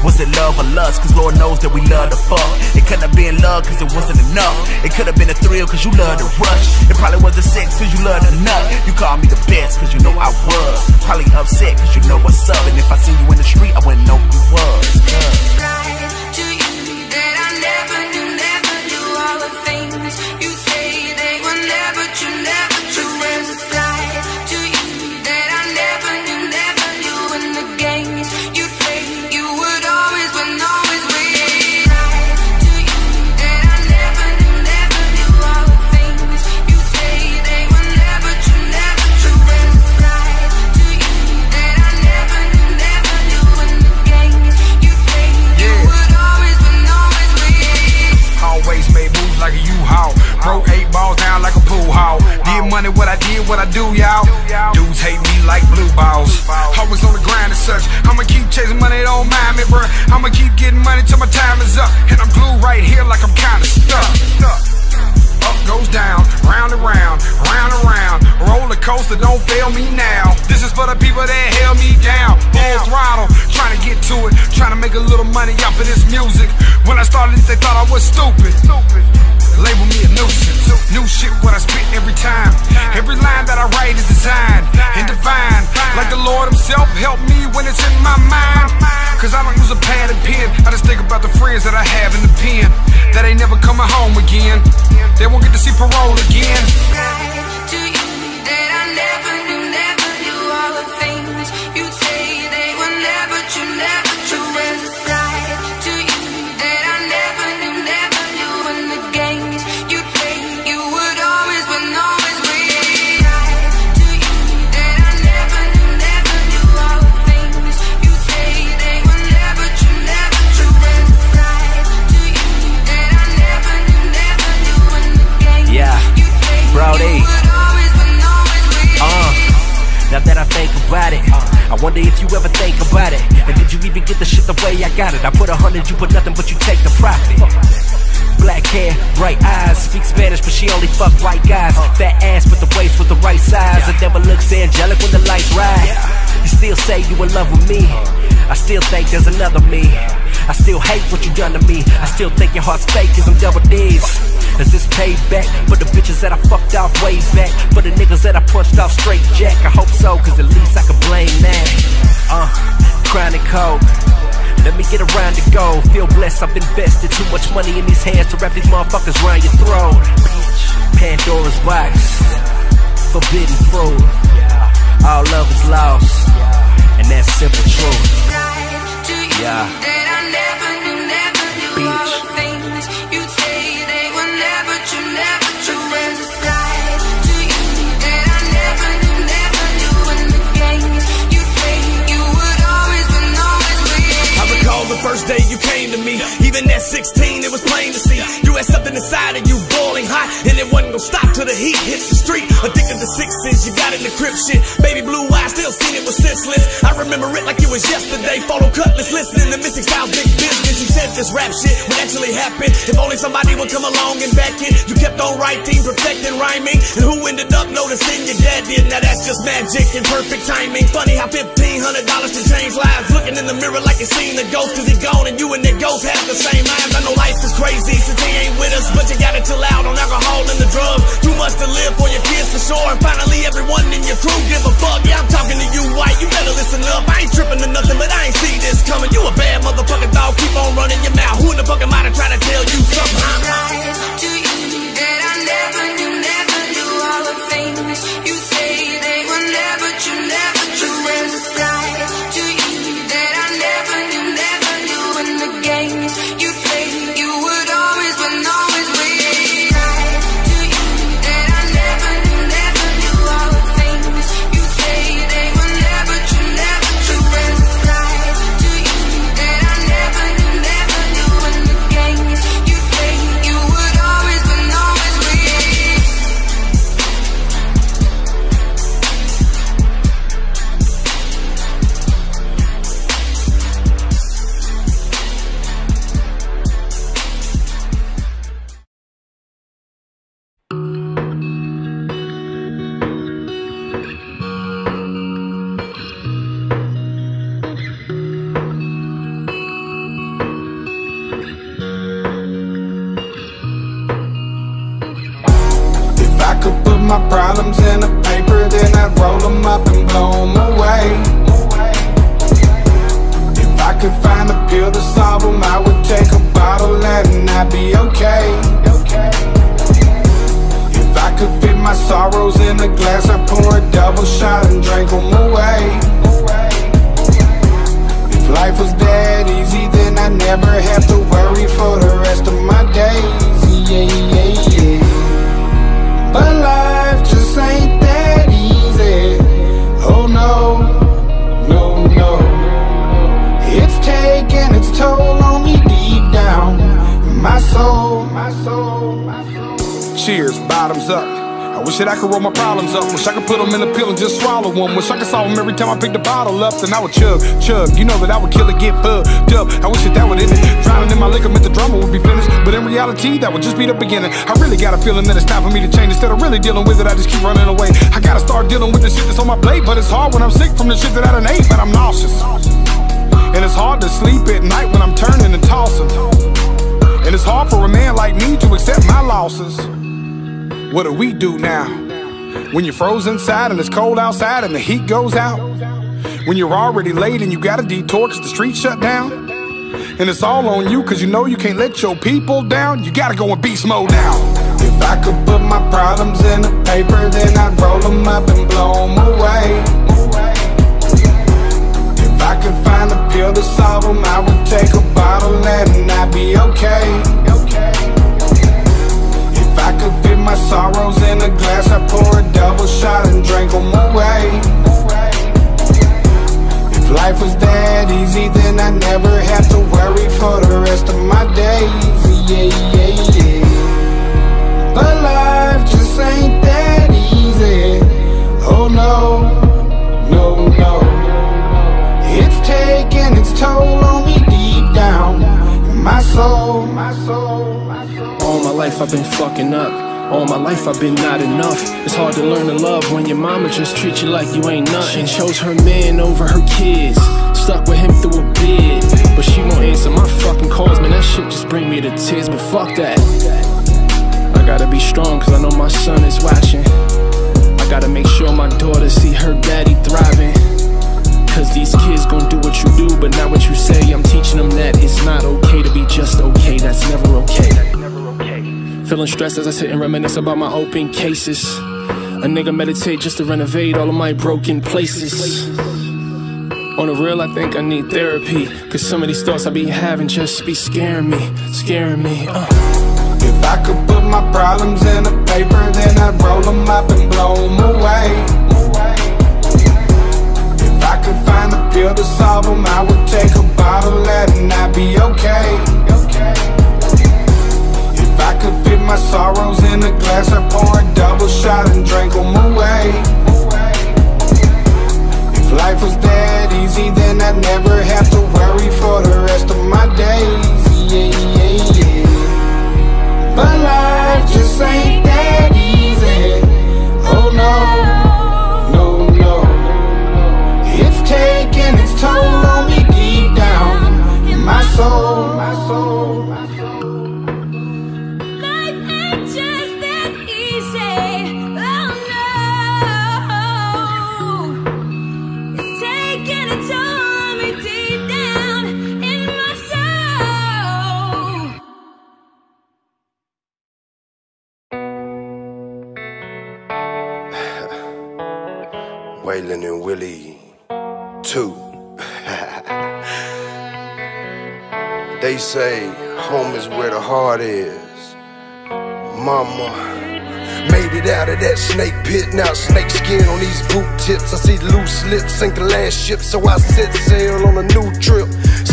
Was it love or lust? Cause Lord knows that we love to fuck. It couldn't have been love cause it wasn't enough. It could have been a thrill cause you love to rush. It probably was a sex cause you love to nut. You call me the best cause you know I was. Probably upset cause you know what's up. And if I seen you in the street, I wouldn't know who was. Cause hall. Did money what I did, what I do, y'all. Dudes hate me like blue balls. Always on the grind and such. I'ma keep chasing money, don't mind me, bruh. I'ma keep getting money till my time is up. And I'm glued right here like I'm kinda stuck. Up goes down, round and round, round and round. Roller coaster, don't fail me now. This is for the people that held me down. Full throttle, trying to get to it, trying to make a little money off of this music. When I started, they thought I was stupid. stupid. Label me a nuisance. New shit, what I spit every time. Every line that I write is designed and divine. Like the Lord Himself help me when it's in my mind. Cause I don't use a pad and pen. I just think about the friends that I have in the pen. That ain't never coming home again. They won't get to see parole again. To you that I never I think about it uh, I wonder if you ever think about it. And did you even get the shit the way I got it? I put a hundred, you put nothing, but you take the profit. Black hair, bright eyes, speak Spanish, but she only fuck white guys. Fat ass, but the waist was the right size. It never looks angelic when the lights ride. You still say you in love with me. I still think there's another me. I still hate what you done to me. I still think your heart's fake, cause I'm double D's. Is this payback for the bitches that I fucked off way back? For the niggas that I punched off straight jack? I hope so, cause at least I can blame that. Uh, chronic coke. Let me get around to go. Feel blessed, I've invested too much money in these hands to wrap these motherfuckers around your throat. Pandora's box, forbidden fruit. All love is lost, and that's simple truth. Yeah. That I never knew, never knew all the things you say they were never true, never true. There's a side to you that I never knew, never knew. In the games you play, you would always win, always win. I recall the first day you came to me. Even at 16, it was plain to see. You had something inside of you boiling hot, and it wasn't gonna stop till the heat hit the street. Addicted to sixes, you got an encryption. Baby blue eyes, still seen it was senseless. I remember it like it was yesterday. Follow Cutlass, listening to Mystic Stylez, big business. You said this rap shit would actually happen. If only somebody would come along and back it. You kept on writing, protecting, rhyming. And who ended up noticing your dad did? Now that's just magic and perfect timing. Funny how $1,500 can change lives. Looking in the mirror like you seen the ghost, cause he gone and you and that ghost have the same eyes. I know life is crazy since he ain't with us, but you gotta chill out on alcohol and the drugs. Too much to live for your kids for sure. And finally, everyone in your crew give a fuck. Yeah, I'm talking to you, white. You better listen up. I ain't tripping to nothing, but I ain't see this coming. You a bad motherfucking dog. Keep on running your mouth. Who in the fuck am I to try to tell you something? huh? To you that I never knew, never blow away. If I could find a pill to solve them, I would take a bottle and I'd be okay. If I could fit my sorrows in a glass, I'd pour a double shot and drink them away. If life was that easy, then I'd never have to worry for the rest of my days. Yeah, yeah, yeah. But life just ain't taking its toll on me deep down my soul. Cheers, bottoms up. I wish that I could roll my problems up. Wish I could put them in a pill and just swallow one. Wish I could solve them every time I pick the bottle up. Then I would chug, chug. You know that I would kill it, get bugged up. I wish that that would end it. Drowning in my liquor meant the drama would be finished. But in reality, that would just be the beginning. I really got a feeling that it's time for me to change. Instead of really dealing with it, I just keep running away. I gotta start dealing with the shit that's on my plate. But it's hard when I'm sick from the shit that I done ate. But I'm nauseous. And it's hard to sleep at night when I'm turning and tossing. And it's hard for a man like me to accept my losses. What do we do now? When you're frozen inside and it's cold outside and the heat goes out? When you're already late and you got a detour cause the streets shut down? And it's all on you cause you know you can't let your people down? You gotta go in beast mode now. If I could put my problems in a paper, then I'd roll them up that easy, then I never have to worry for the rest of my days. Yeah, yeah, yeah. But life just ain't that easy. Oh no, no, no. It's taking its toll on me deep down. My soul, my soul, my soul. All my life I've been fucking up. All my life I've been not enough It's hard to learn to love when your mama just treats you like you ain't nothing She chose her man over her kids Stuck with him through a bid. But she won't answer my fucking calls, man. That shit just bring me to tears. But fuck that. I gotta be strong, cause I know my son is watching. I gotta make sure my daughter see her daddy thriving. Cause these kids gon' do what you do, but not what you say. I'm teaching them that it's not okay to be just okay. That's never okay. Feeling stressed as I sit and reminisce about my open cases. A nigga meditate just to renovate all of my broken places. On the real, I think I need therapy. Cause some of these thoughts I be having just be scaring me, scaring me. Uh. If I could put my problems in a paper, then I'd roll them up and blow them away. If I could find a pill to solve them, I would take a bottle and I'd be okay. If I could fit my sorrows in a glass, I'd pour a double shot and drink them away. If life was that easy, then I'd never have to worry for the rest of my days. Yeah, yeah, yeah. But life just ain't that easy. Oh no, no, no. It's taking its toll say home is where the heart is. Mama made it out of that snake pit. Now snake skin on these boot tips. I see loose lips sink the last ship, so I set sail on a new trip.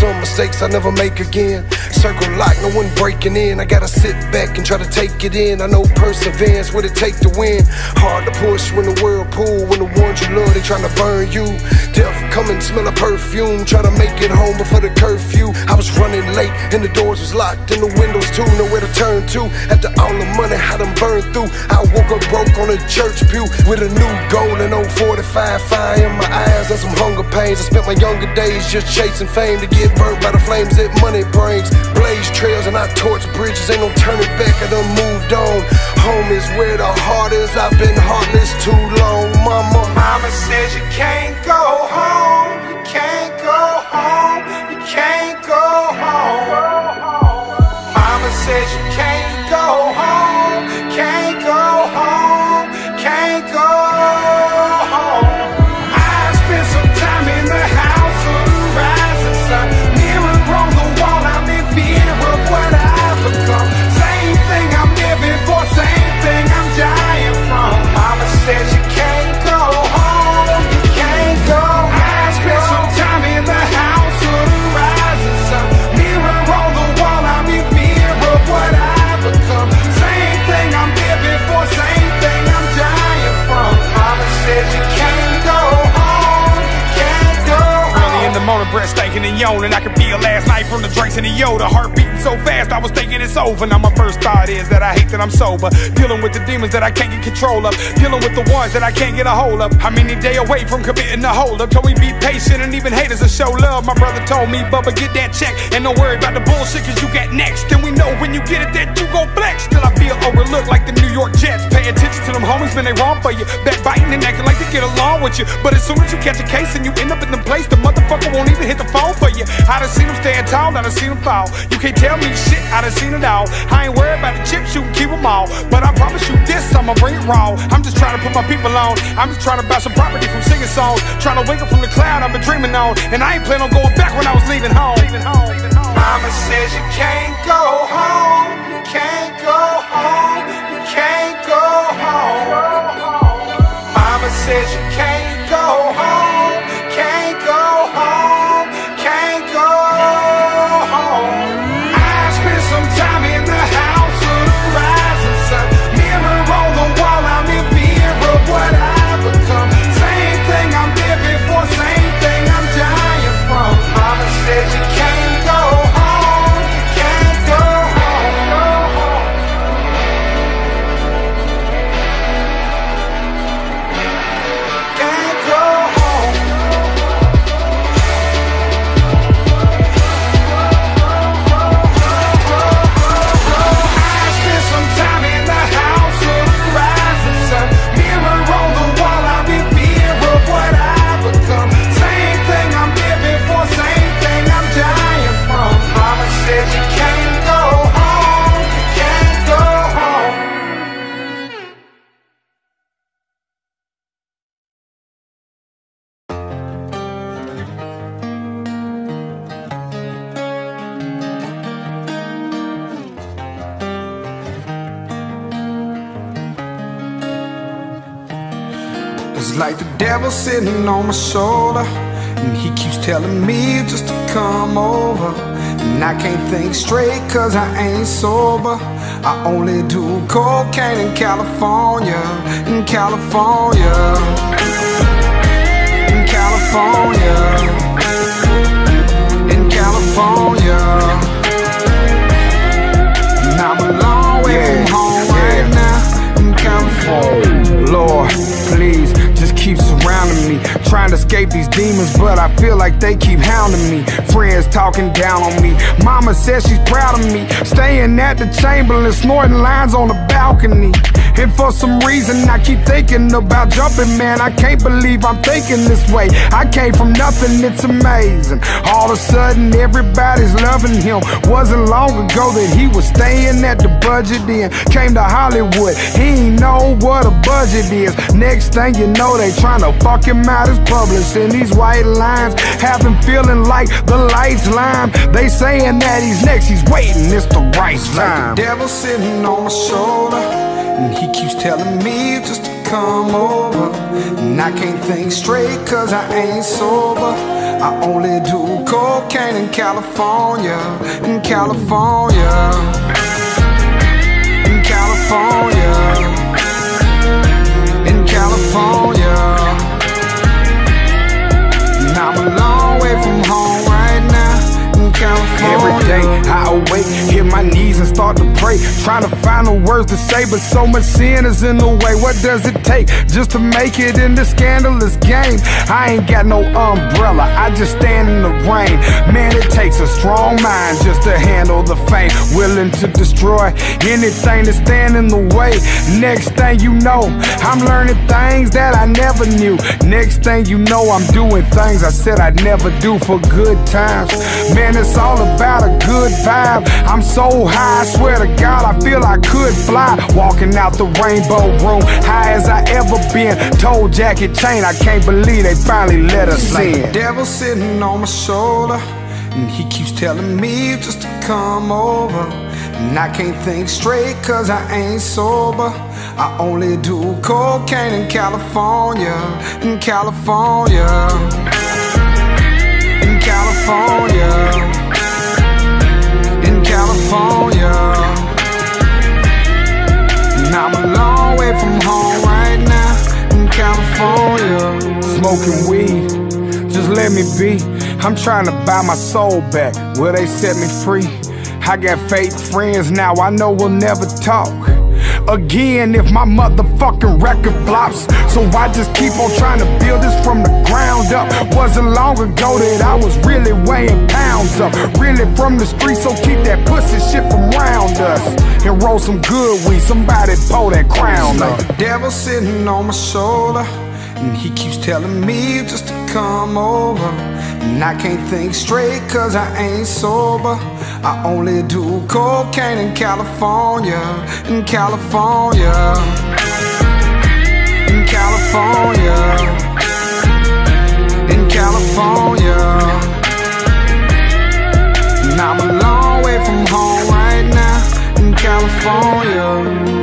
Some mistakes I never make again. Circle lock, no one breaking in. I gotta sit back and try to take it in. I know perseverance, what it take to win. Hard to push when the whirlpool, when the ones you love, they trying to burn you. Death coming, smell of perfume. Try to make it home before the curfew. I was running late and the doors was locked and the windows too. Nowhere to turn to. After all the money I done burned through, I woke up broke on a church pew with a new goal and 045 fire in my eyes and some hunger pains. I spent my younger days just chasing fame to get burnt by the flames that money brings. Blaze trails and I torch bridges, ain't no turning back. I done moved on. Home is where the heart is. I've been heartless too long, mama. Mama says you can't go home. You can't go home. You can't go home. Mama says you stinking and. I could feel last night from the drinks and the Yoda. Heart beating so fast, I was thinking it's over. Now my first thought is that I hate that I'm sober. Dealing with the demons that I can't get control of. Dealing with the ones that I can't get a hold of. I'm any day away from committing the hold up. Told me be patient and even haters will show love. My brother told me, Bubba, get that check. And don't worry about the bullshit, cause you got next. And we know when you get it that you gon' flex. Still I feel overlooked like the New York Jets. Pay attention to them homies, when they wrong for you. Backbiting and acting like they get along with you. But as soon as you catch a case and you end up in the place, the motherfucker won't even hit the phone for you. I done seen them stand tall, I seen them fall. You can't tell me shit, I done seen it all. I ain't worried about the chips, you can keep them all. But I promise you this, I'ma bring it raw. I'm just trying to put my people on. I'm just trying to buy some property from singing songs. Trying to wake up from the cloud I've been dreaming on. And I ain't planning on going back when I was leaving home. Mama says you can't go home. You can't go home. You can't go home. Mama says you can't go home. Devil sitting on my shoulder. And he keeps telling me just to come over. And I can't think straight cause I ain't sober. I only do cocaine in California. In California. In California. In California. And I'm a long way from home right now. In California. Lord, please keep surrounding me. Trying to escape these demons, but I feel like they keep hounding me. Friends talking down on me. Mama says she's proud of me. Staying at the Chamberlain, snorting lines on the balcony. And for some reason, I keep thinking about jumping, man. I can't believe I'm thinking this way. I came from nothing, it's amazing. All of a sudden, everybody's loving him. Wasn't long ago that he was staying at the budget inn. Came to Hollywood, he ain't know what a budget is. Next thing you know, they trying to fuck him out as published. And these white lines have him feeling like the lights lime. They saying that he's next, he's waiting, it's the right time. Like the devil sitting on my shoulder. And he keeps telling me just to come over. And I can't think straight cause I ain't sober. I only do cocaine in California. In California. In California. In California. And I'm a long way from home Every day I awake, hit my knees and start to pray. Trying to find the words to say, but so much sin is in the way. What does it take just to make it in this scandalous game? I ain't got no umbrella, I just stand in the rain. Man, it takes a strong mind just to handle the fame. Willing to destroy anything that stand in the way. Next thing you know, I'm learning things that I never knew. Next thing you know, I'm doing things I said I'd never do for good times. Man, it's all about a good vibe. I'm so high, I swear to God, I feel I could fly. Walking out the rainbow room, high as I ever been. Told Jackie Chain, I can't believe they finally let us Like in. the devil sitting on my shoulder, and he keeps telling me just to come over. And I can't think straight cause I ain't sober. I only do cocaine in California, in California, in California, California. And I'm a long way from home right now, in California. Smoking weed, just let me be. I'm trying to buy my soul back. Will they set me free? I got fake friends now, I know we'll never talk. Again, if my motherfucking record flops. So I just keep on trying to build this from the ground up. Wasn't long ago that I was really weighing pounds up. Really from the street, so keep that pussy shit from round us. And roll some good weed, somebody pull that crown up. Like the devil sitting on my shoulder, and he keeps telling me just to come over. And I can't think straight cause I ain't sober. I only do cocaine in California, in California, in California, in California. And I'm a long way from home right now, in California.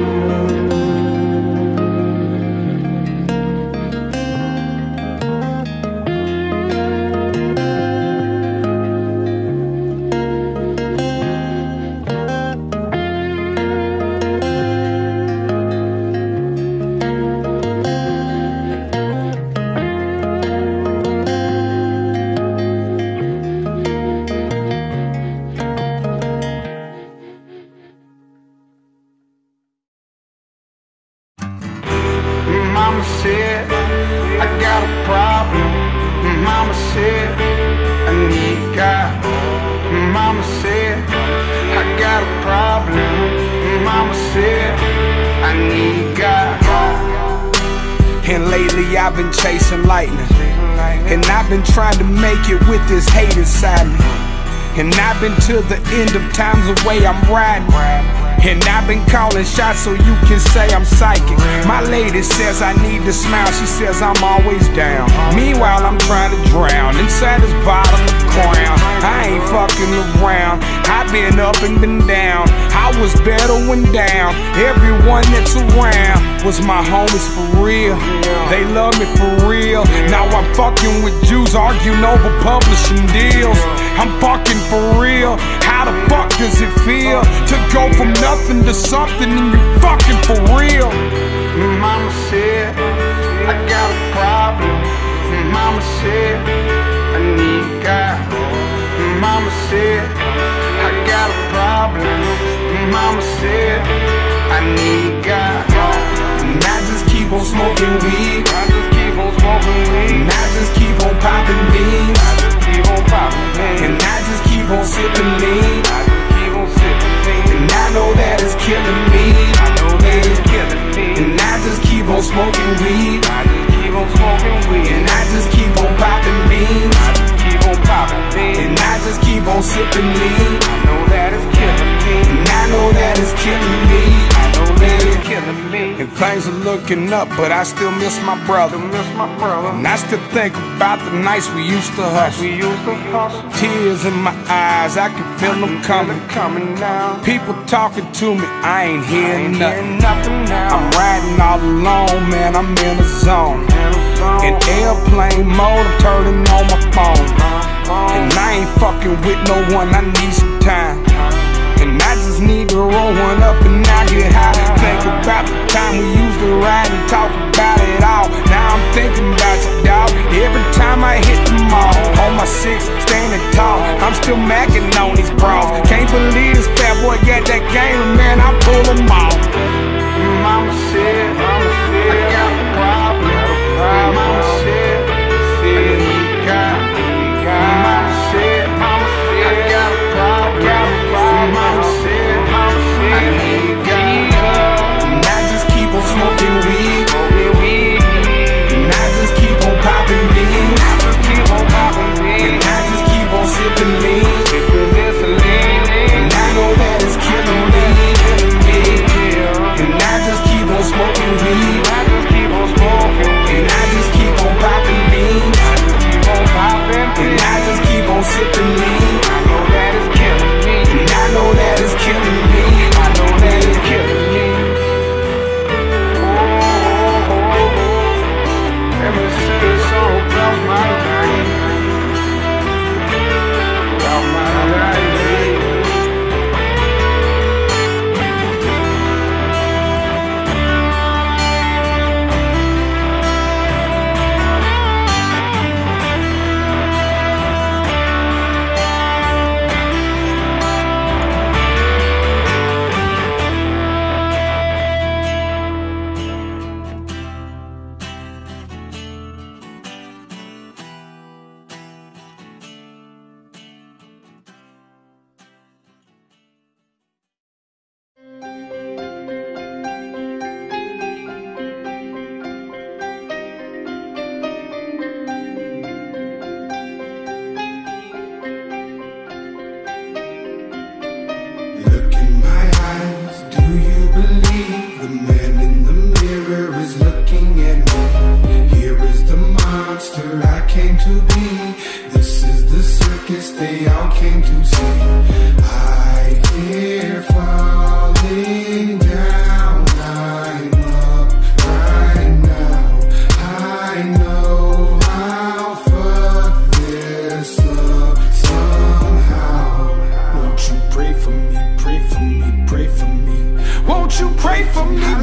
And I've been to the end of times the way I'm riding. And I've been calling shots so you can say I'm psychic. My lady says I need to smile, she says I'm always down. Meanwhile, I'm trying to drown inside this bottom of crown. I ain't fucking around. I've been up and been down. I was better when down. Everyone that's around was my homies for real. They love me for real. Now I'm fucking with Jews, arguing over publishing deals. I'm fucking for real. How the fuck does it feel to go from nothing to something and you fucking for real? Mama said, I got a problem. Mama said, I need God. Mama said, I got a problem. Mama said, I need God. On smoking weed. I just keep on smoking weed. And I just keep on popping beans. I just keep on popping beans. And I just keep on sipping lean. I just keep on sipping lean. And I know that it's killing me. I know that it's killing me. And I just keep on smoking weed. I just keep on smoking weed. And I just keep on popping beans. I just keep on popping beans. And I just keep on sipping lean. I know that it's. And I know that it's killing me. I know that it's killing me. And things are looking up, but I still miss my brother. Miss my brother. And I still think about the nights we used to hustle. We used to hustle. Tears in my eyes, I can feel them coming. Coming now. People talking to me, I ain't hearing Ain't nothing. nothing now. I'm riding all alone, man, I'm in a zone. In a zone. In airplane mode, I'm turning on my phone. And I ain't fucking with no one, I need some time. And I just need to roll one up and I get high. Think about the time we used to ride and talk about it all. Now I'm thinking about you, dog. Every time I hit the mall, on my six, standing tall. I'm still macking on these bras. Can't believe this fat boy got that game, man, I pull them off. Mama said, Mama said, I got a problem. Mama said, said the man in the mirror is looking at me? Here is the monster I came to be. This is the circus they all came to see. I hear falling for me,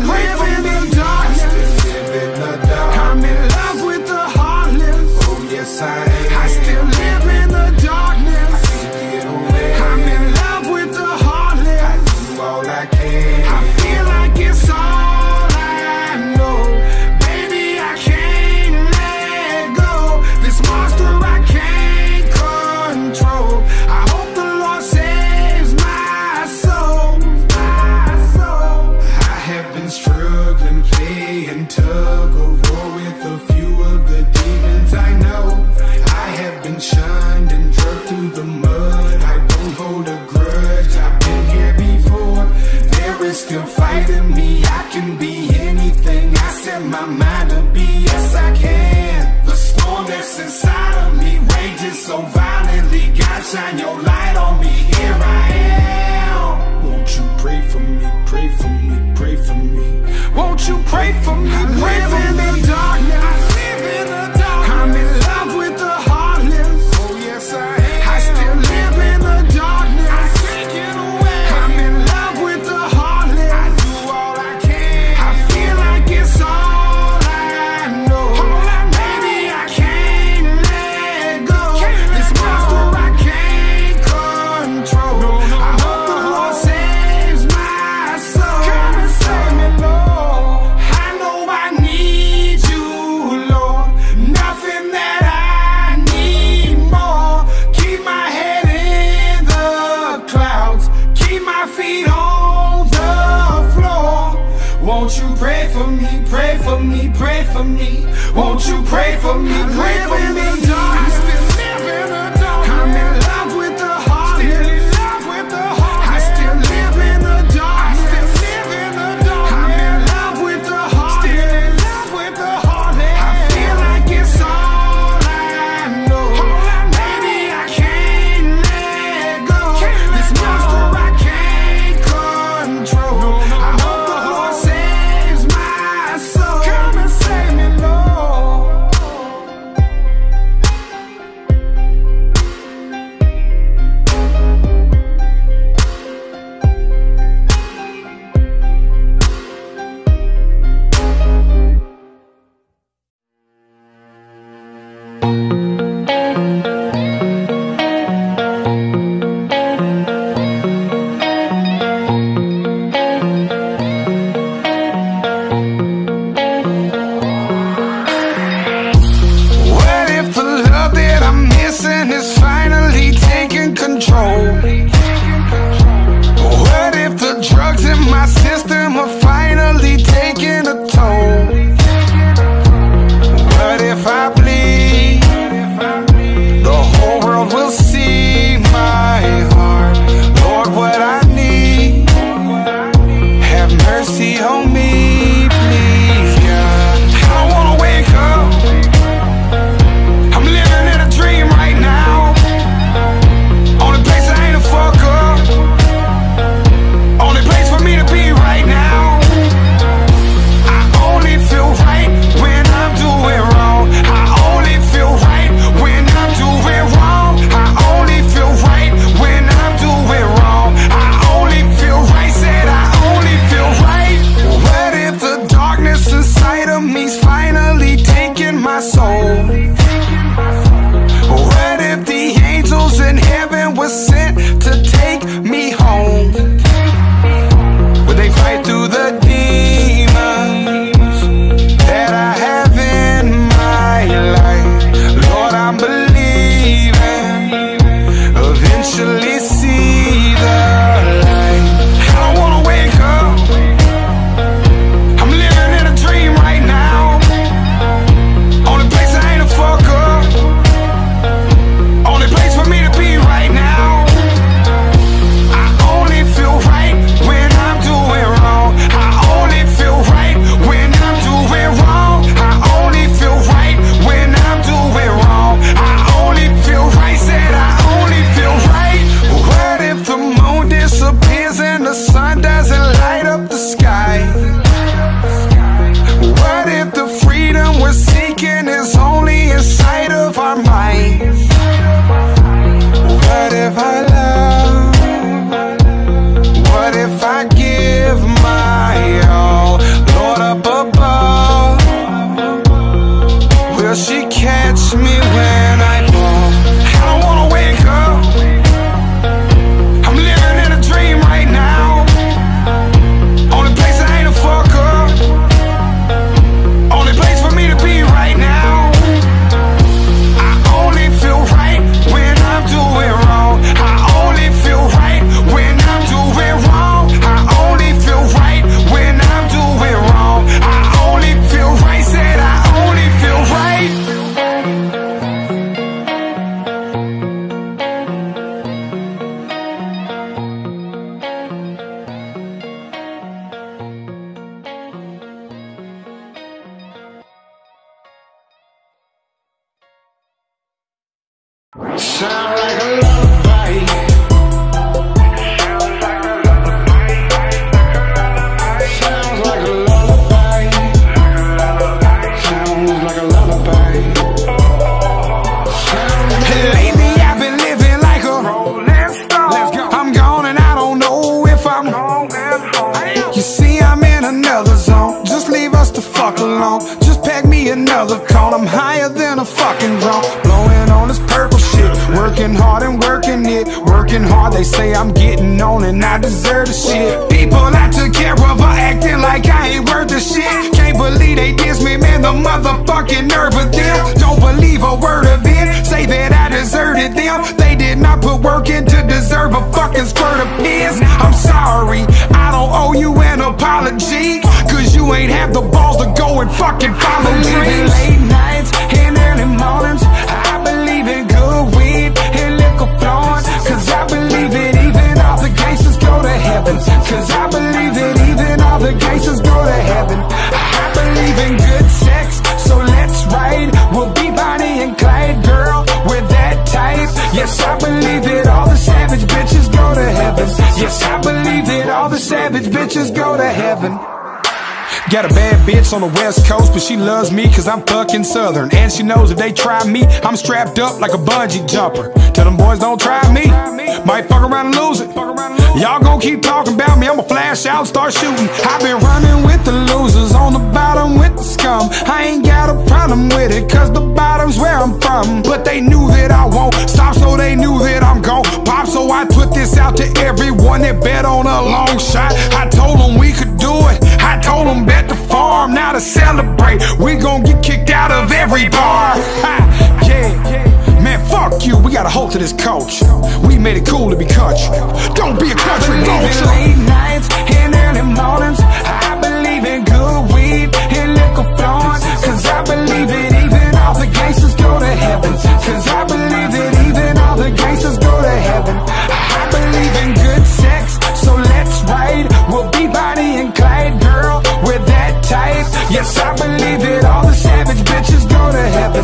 Got a bad bitch on the west coast, but she loves me cause I'm fucking southern. And she knows if they try me, I'm strapped up like a bungee jumper. Tell them boys don't try me, might fuck around and lose it. Y'all gon' keep talking about me, I'ma flash out, start shooting. I've been running with the losers, on the bottom with the scum. I ain't got a problem with it, cause the bottom's where I'm from. But they knew that I won't stop, so they knew that I'm gon' pop. So I put this out to everyone that bet on a long shot. I told them we could do it, I told them bet the farm, now to celebrate. We gon' get kicked out of every bar. *laughs* Ha, yeah. Man, fuck you, we got a hold to this culture. We made it cool to be country. Don't be a country vulture. Late nights and early mornings. I believe in good weed and liquor flowing. Cause I believe it, even all the gangsters go to heaven. Cause I believe it, even all the gangsters go to heaven. I believe in good sex, so let's ride. We'll be Bonnie and Clyde, girl, we're that type. Yes, I believe that all the bitches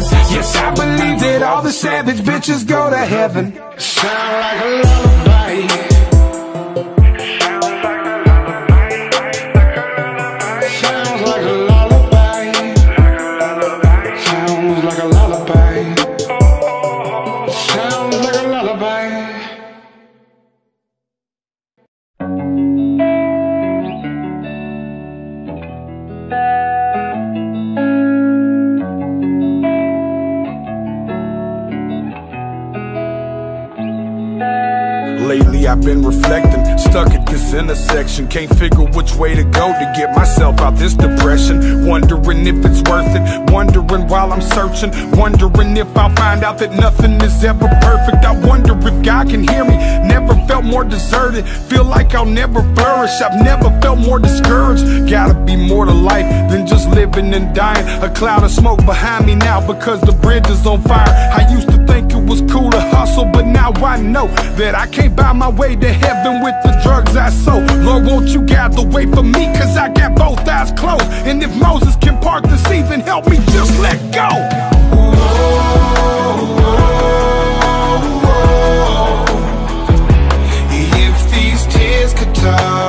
Yes, I believe that all the savage bitches go to heaven. Sound like a lullaby. I've been reflecting, stuck at this intersection. Can't figure which way to go to get myself out this depression. Wondering if it's worth it, wondering while I'm searching. Wondering if I'll find out that nothing is ever perfect. I wonder if God can hear me. Never felt more deserted, feel like I'll never flourish. I've never felt more discouraged. Gotta be more to life than just living and dying. A cloud of smoke behind me now because the bridge is on fire. I used to think was cool to hustle, but now I know that I can't buy my way to heaven with the drugs I sold. Lord, won't you the way for me? Cause I got both eyes closed. And if Moses can part the sea, then help me just let go. If these tears could talk,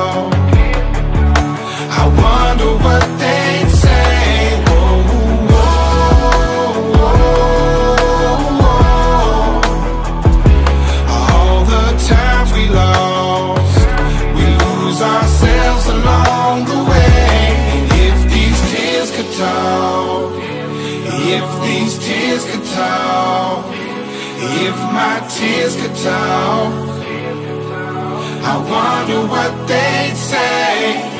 talk. I wonder what they'd say.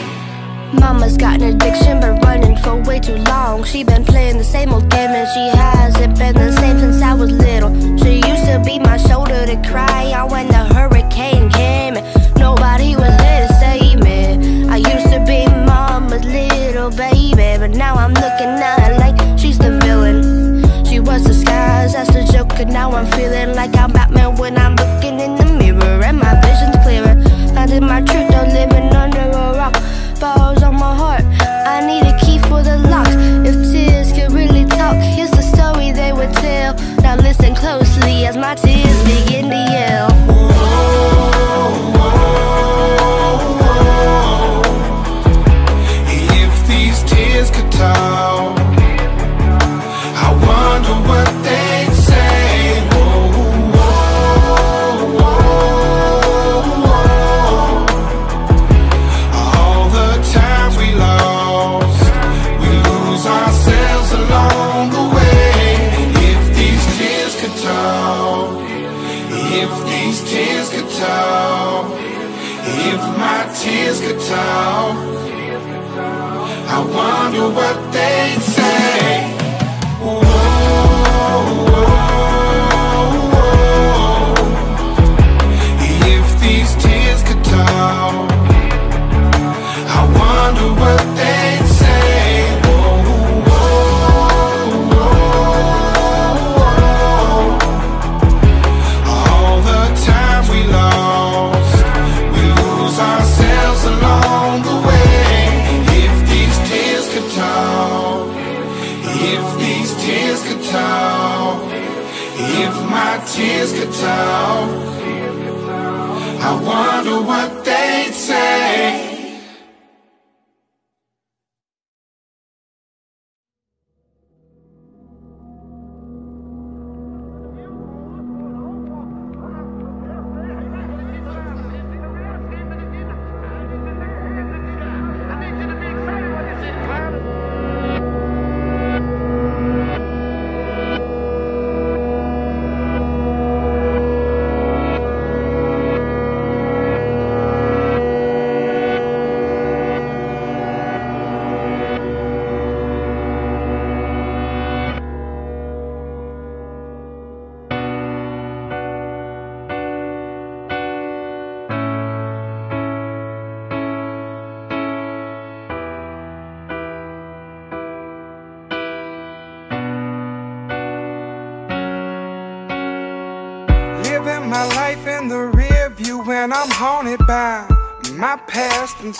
Mama's got an addiction, but running for way too long. She been playing the same old game, and she hasn't been the same since I was little. She used to be my shoulder to cry on when the hurricane came. And nobody was there to save me. I used to be mama's little baby, but now I'm looking at her like she's the villain. She was disguised as the Joker, now I'm feeling like I'm Batman when I'm looking in the mirror, and my vision's clearer. Finding my truth, though living under a rock. Balls on my heart, I need a key for the lock. If tears could really talk, here's the story they would tell. Now listen closely as my tears begin to yell.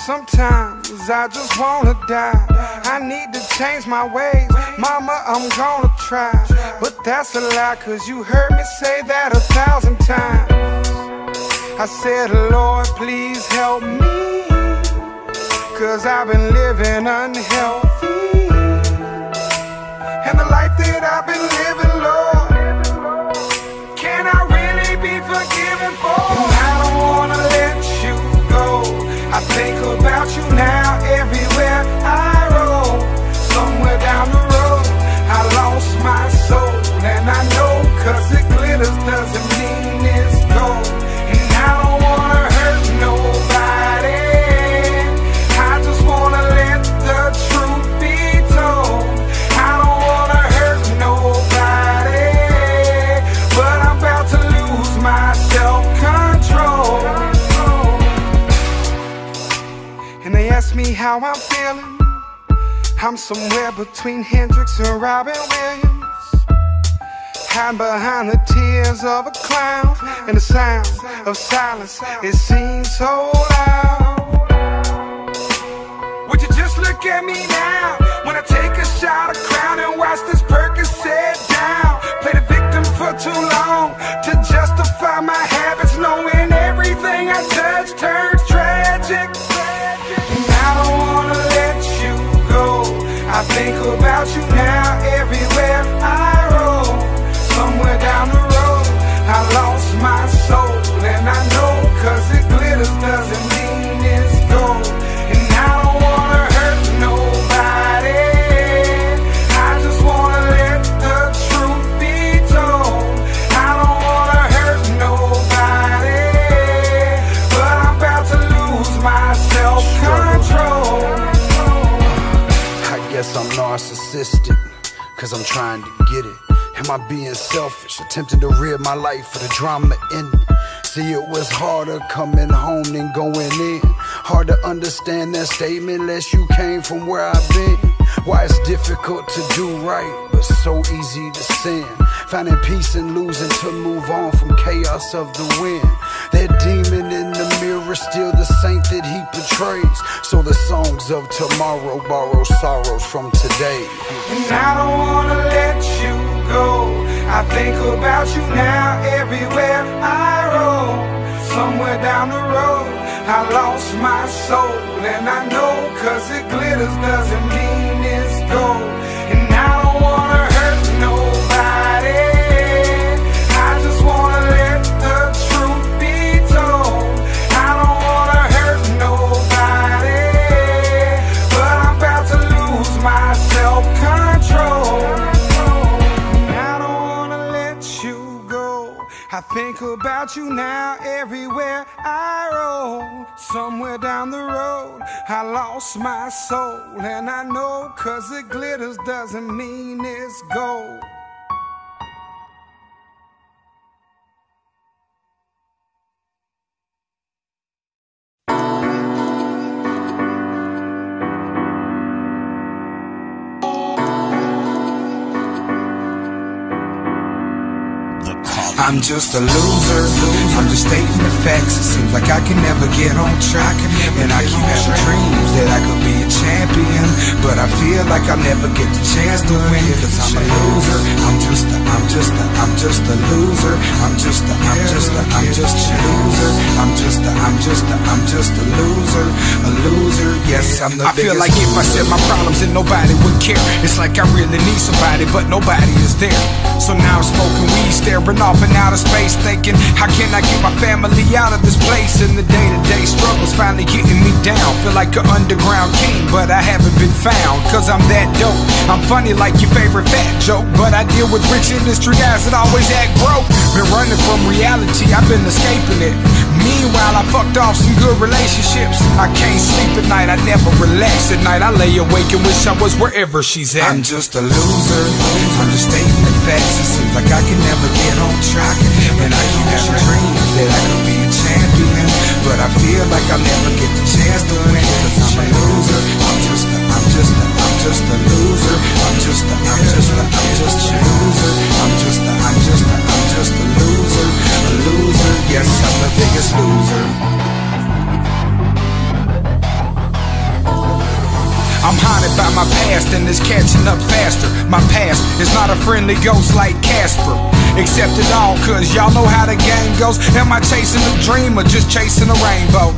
Sometimes I just wanna die. I need to change my ways, mama. I'm gonna try, but that's a lie, cause you heard me say that a thousand times. I said, Lord, please help me, cause I've been living unhealthy. And the life that I've been think about you how I'm feeling. I'm somewhere between Hendrix and Robin Williams. Hide behind the tears of a clown and the sound of silence. It seems so loud. Would you just look at me now when I take a shot of crown and watch this Percocet down? Play the victim for too long to justify my habits, knowing everything I touch turns cause I'm trying to get it. Am I being selfish, attempting to rid my life for the drama in it? See, it was harder coming home than going in. Hard to understand that statement unless you came from where I've been. Why it's difficult to do right, but so easy to sin. Finding peace and losing to move on from chaos of the wind. That demon in the mirror, still the saint that he portrays. So the songs of tomorrow borrow sorrows from today. And I don't wanna let you go. I think about you now everywhere I roll. Somewhere down the road, I lost my soul. And I know cause it glitters doesn't mean it's gold. Think about you now everywhere I roll. Somewhere down the road, I lost my soul. And I know, cause it glitters doesn't mean it's gold. I'm just a loser. I'm just stating the facts. It seems like I can never get on track. And I keep having dreams that I could be a champion. But I feel like I'll never get the chance to win. Cause I'm a loser. I'm just a, I'm just a, I'm just a loser. I'm just a, I'm just a, I'm just a loser. I'm just a, I'm just a, I'm just a loser. A loser. Yes, I'm the I feel like if I said my problems and nobody would care. It's like I really need somebody, but nobody is there. So now I'm smoking weed, staring off in outer space, thinking, how can I get my family out of this place? And the day-to-day struggles finally getting me down. Feel like an underground king, but I haven't been found, cause I'm that dope. I'm funny like your favorite fat joke, but I deal with rich industry guys that always act broke. Been running from reality, I've been escaping it. Meanwhile, I fucked off some good relationships. I can't sleep at night, I never relax at night. I lay awake and wish I was wherever she's at. I'm just a loser. I'm just stating the facts. It seems like I can never get on track. And I keep having dreams that I could be a champion. But I feel like I'll never get the chance my past and it's catching up faster. My past is not a friendly ghost like Casper. Accept it all, cause y'all know how the game goes. Am I chasing a dream or just chasing a rainbow?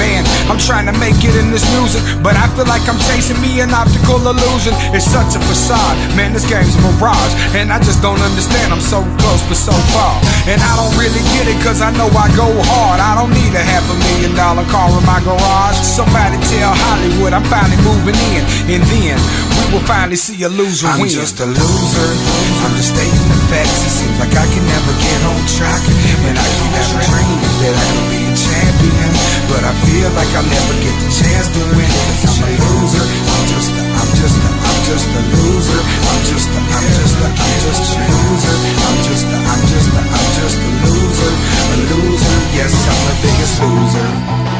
Man, I'm trying to make it in this music, but I feel like I'm chasing me an optical illusion. It's such a facade, man. This game's a mirage, and I just don't understand. I'm so close but so far, and I don't really get it, cause I know I go hard. I don't need a half a million dollar car in my garage. Somebody tell Hollywood I'm finally moving in, and then we will finally see a loser I'm win. just a loser. I'm just stating the facts. It seems like I can never get on track. And I keep having dreams that I But I feel like I'll never get the chance to win. Cause I'm a loser. I'm just a, I'm just a, I'm just a loser. I'm just a, I'm just a, I'm just a loser. I'm just a, I'm just a, I'm just a loser. A loser. Yes, I'm the biggest loser.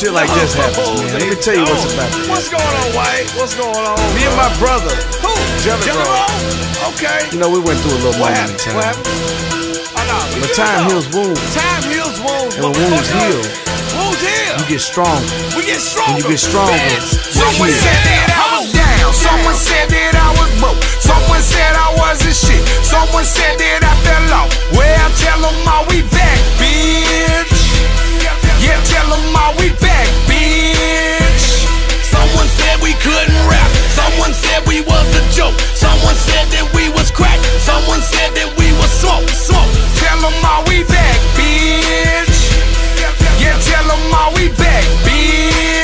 Shit like this happens, man. Let me tell you what's about. What's going on, Wyte? What's going on? Me and my brother, Who? Jelly Jelly Roll. Roll? Okay. You know, we went through a little What moment in? What time. happened? Oh, no, But time heals wounds. Time heals wounds. And when wounds heal, Wounds heal. you get stronger. We get stronger. When you get stronger, Someone said that I was down. Someone said that I was broke. Someone said I wasn't shit. Someone said that I fell off. Well, tell them all we back, bitch. Yeah, tell them all we back, bitch. Someone said we couldn't rap. Someone said we was a joke. Someone said that we was crack. Someone said that we was smoke. Smoke. Tell them all we back, bitch. Yeah, tell them all we back, bitch.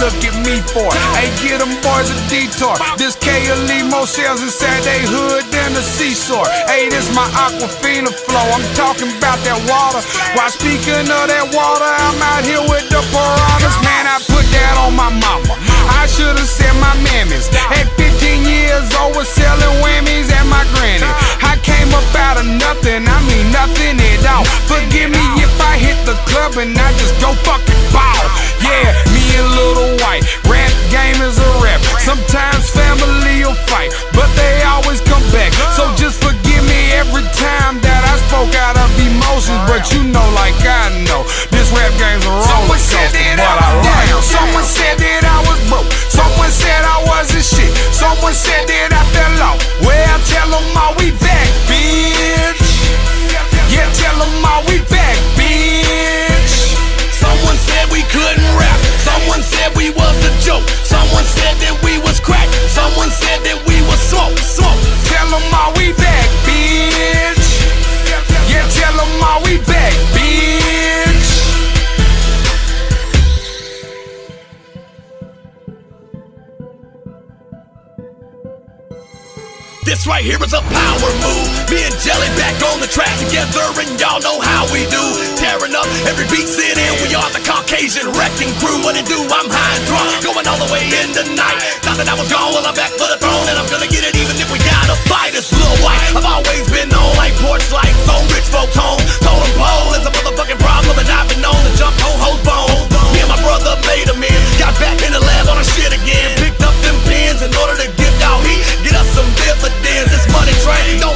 Look at me for? Hey, get them boys a detour. This K Limo sells inside they hood than a seesaw. Hey, this my Aquafina flow. I'm talking about that water. While speaking of that water, I'm out here with the piranhas. Man, I put that on my mama. I should have said my mammies. At 15 years old, was selling whammies at my granny. I came up out of nothing, I mean nothing at all. Forgive me if I hit the club and I just go fucking ball. Yeah, me and Lil Wyte. Rap game is a rap. Sometimes family will fight, but they always come back. So just forgive me every time that I spoke out of emotions. But you know, like I know, this rap game's a roller Someone coaster. said that But I like down. it. Someone said that I was broke. Someone said I wasn't shit. Someone said that I fell off. Well, tell them all we back, bitch. Yeah, tell them all we back, bitch. Someone said we couldn't rap. Someone said we was a joke. Someone said that we was crack. Someone said that we was smoke. Smoke. Tell them all we back, bitch. Yeah, tell them all we back, bitch. This right here is a power move. Me and Jelly back on the track together, and y'all know how we do. Tearing up every beat sit in. We are the Caucasian wrecking crew. What it do? I'm high and drunk, going all the way in the night. Thought that I was gone, well I'm back for the throne, and I'm gonna get it even if we gotta fight. It's Lil Wyte. I've always been on like porch lights on rich folks' home. Totem pole is a motherfucking problem, and I've been known to jump on hoes' bones. Me and my brother made a man. Got back in the lab on our shit again. Train don't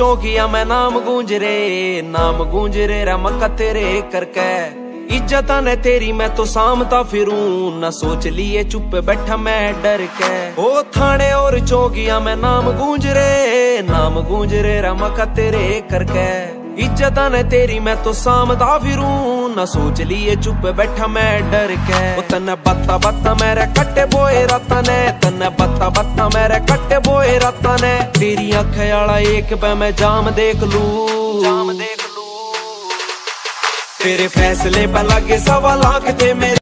चौकिया मैं नाम गूंज रे, नाम गूंज रे रमका तेरे करके। इज़्ज़त ने तेरी, मैं तो सामता फिरू, न सोच लिए चुप बैठा मैं डर के। ओ थाने और चौकिया मैं नाम गूंज रे, नाम गूंज रे रमका तेरे करके। इज़्ज़त ने तेरी, मैं तो सामता फिरूं न सोच लिए, चुप बैठा मैं डर के। ओ तने बत्ता बत्ता मेरे कट्टे बोए राता ने तने बत्ता बत्ता मेरे कट्टे बोए राता ने तेरी अख आला एक पे मैं जाम देख लू। जाम देख लू। तेरे फैसले पर लगे सवा लाख थे मेरे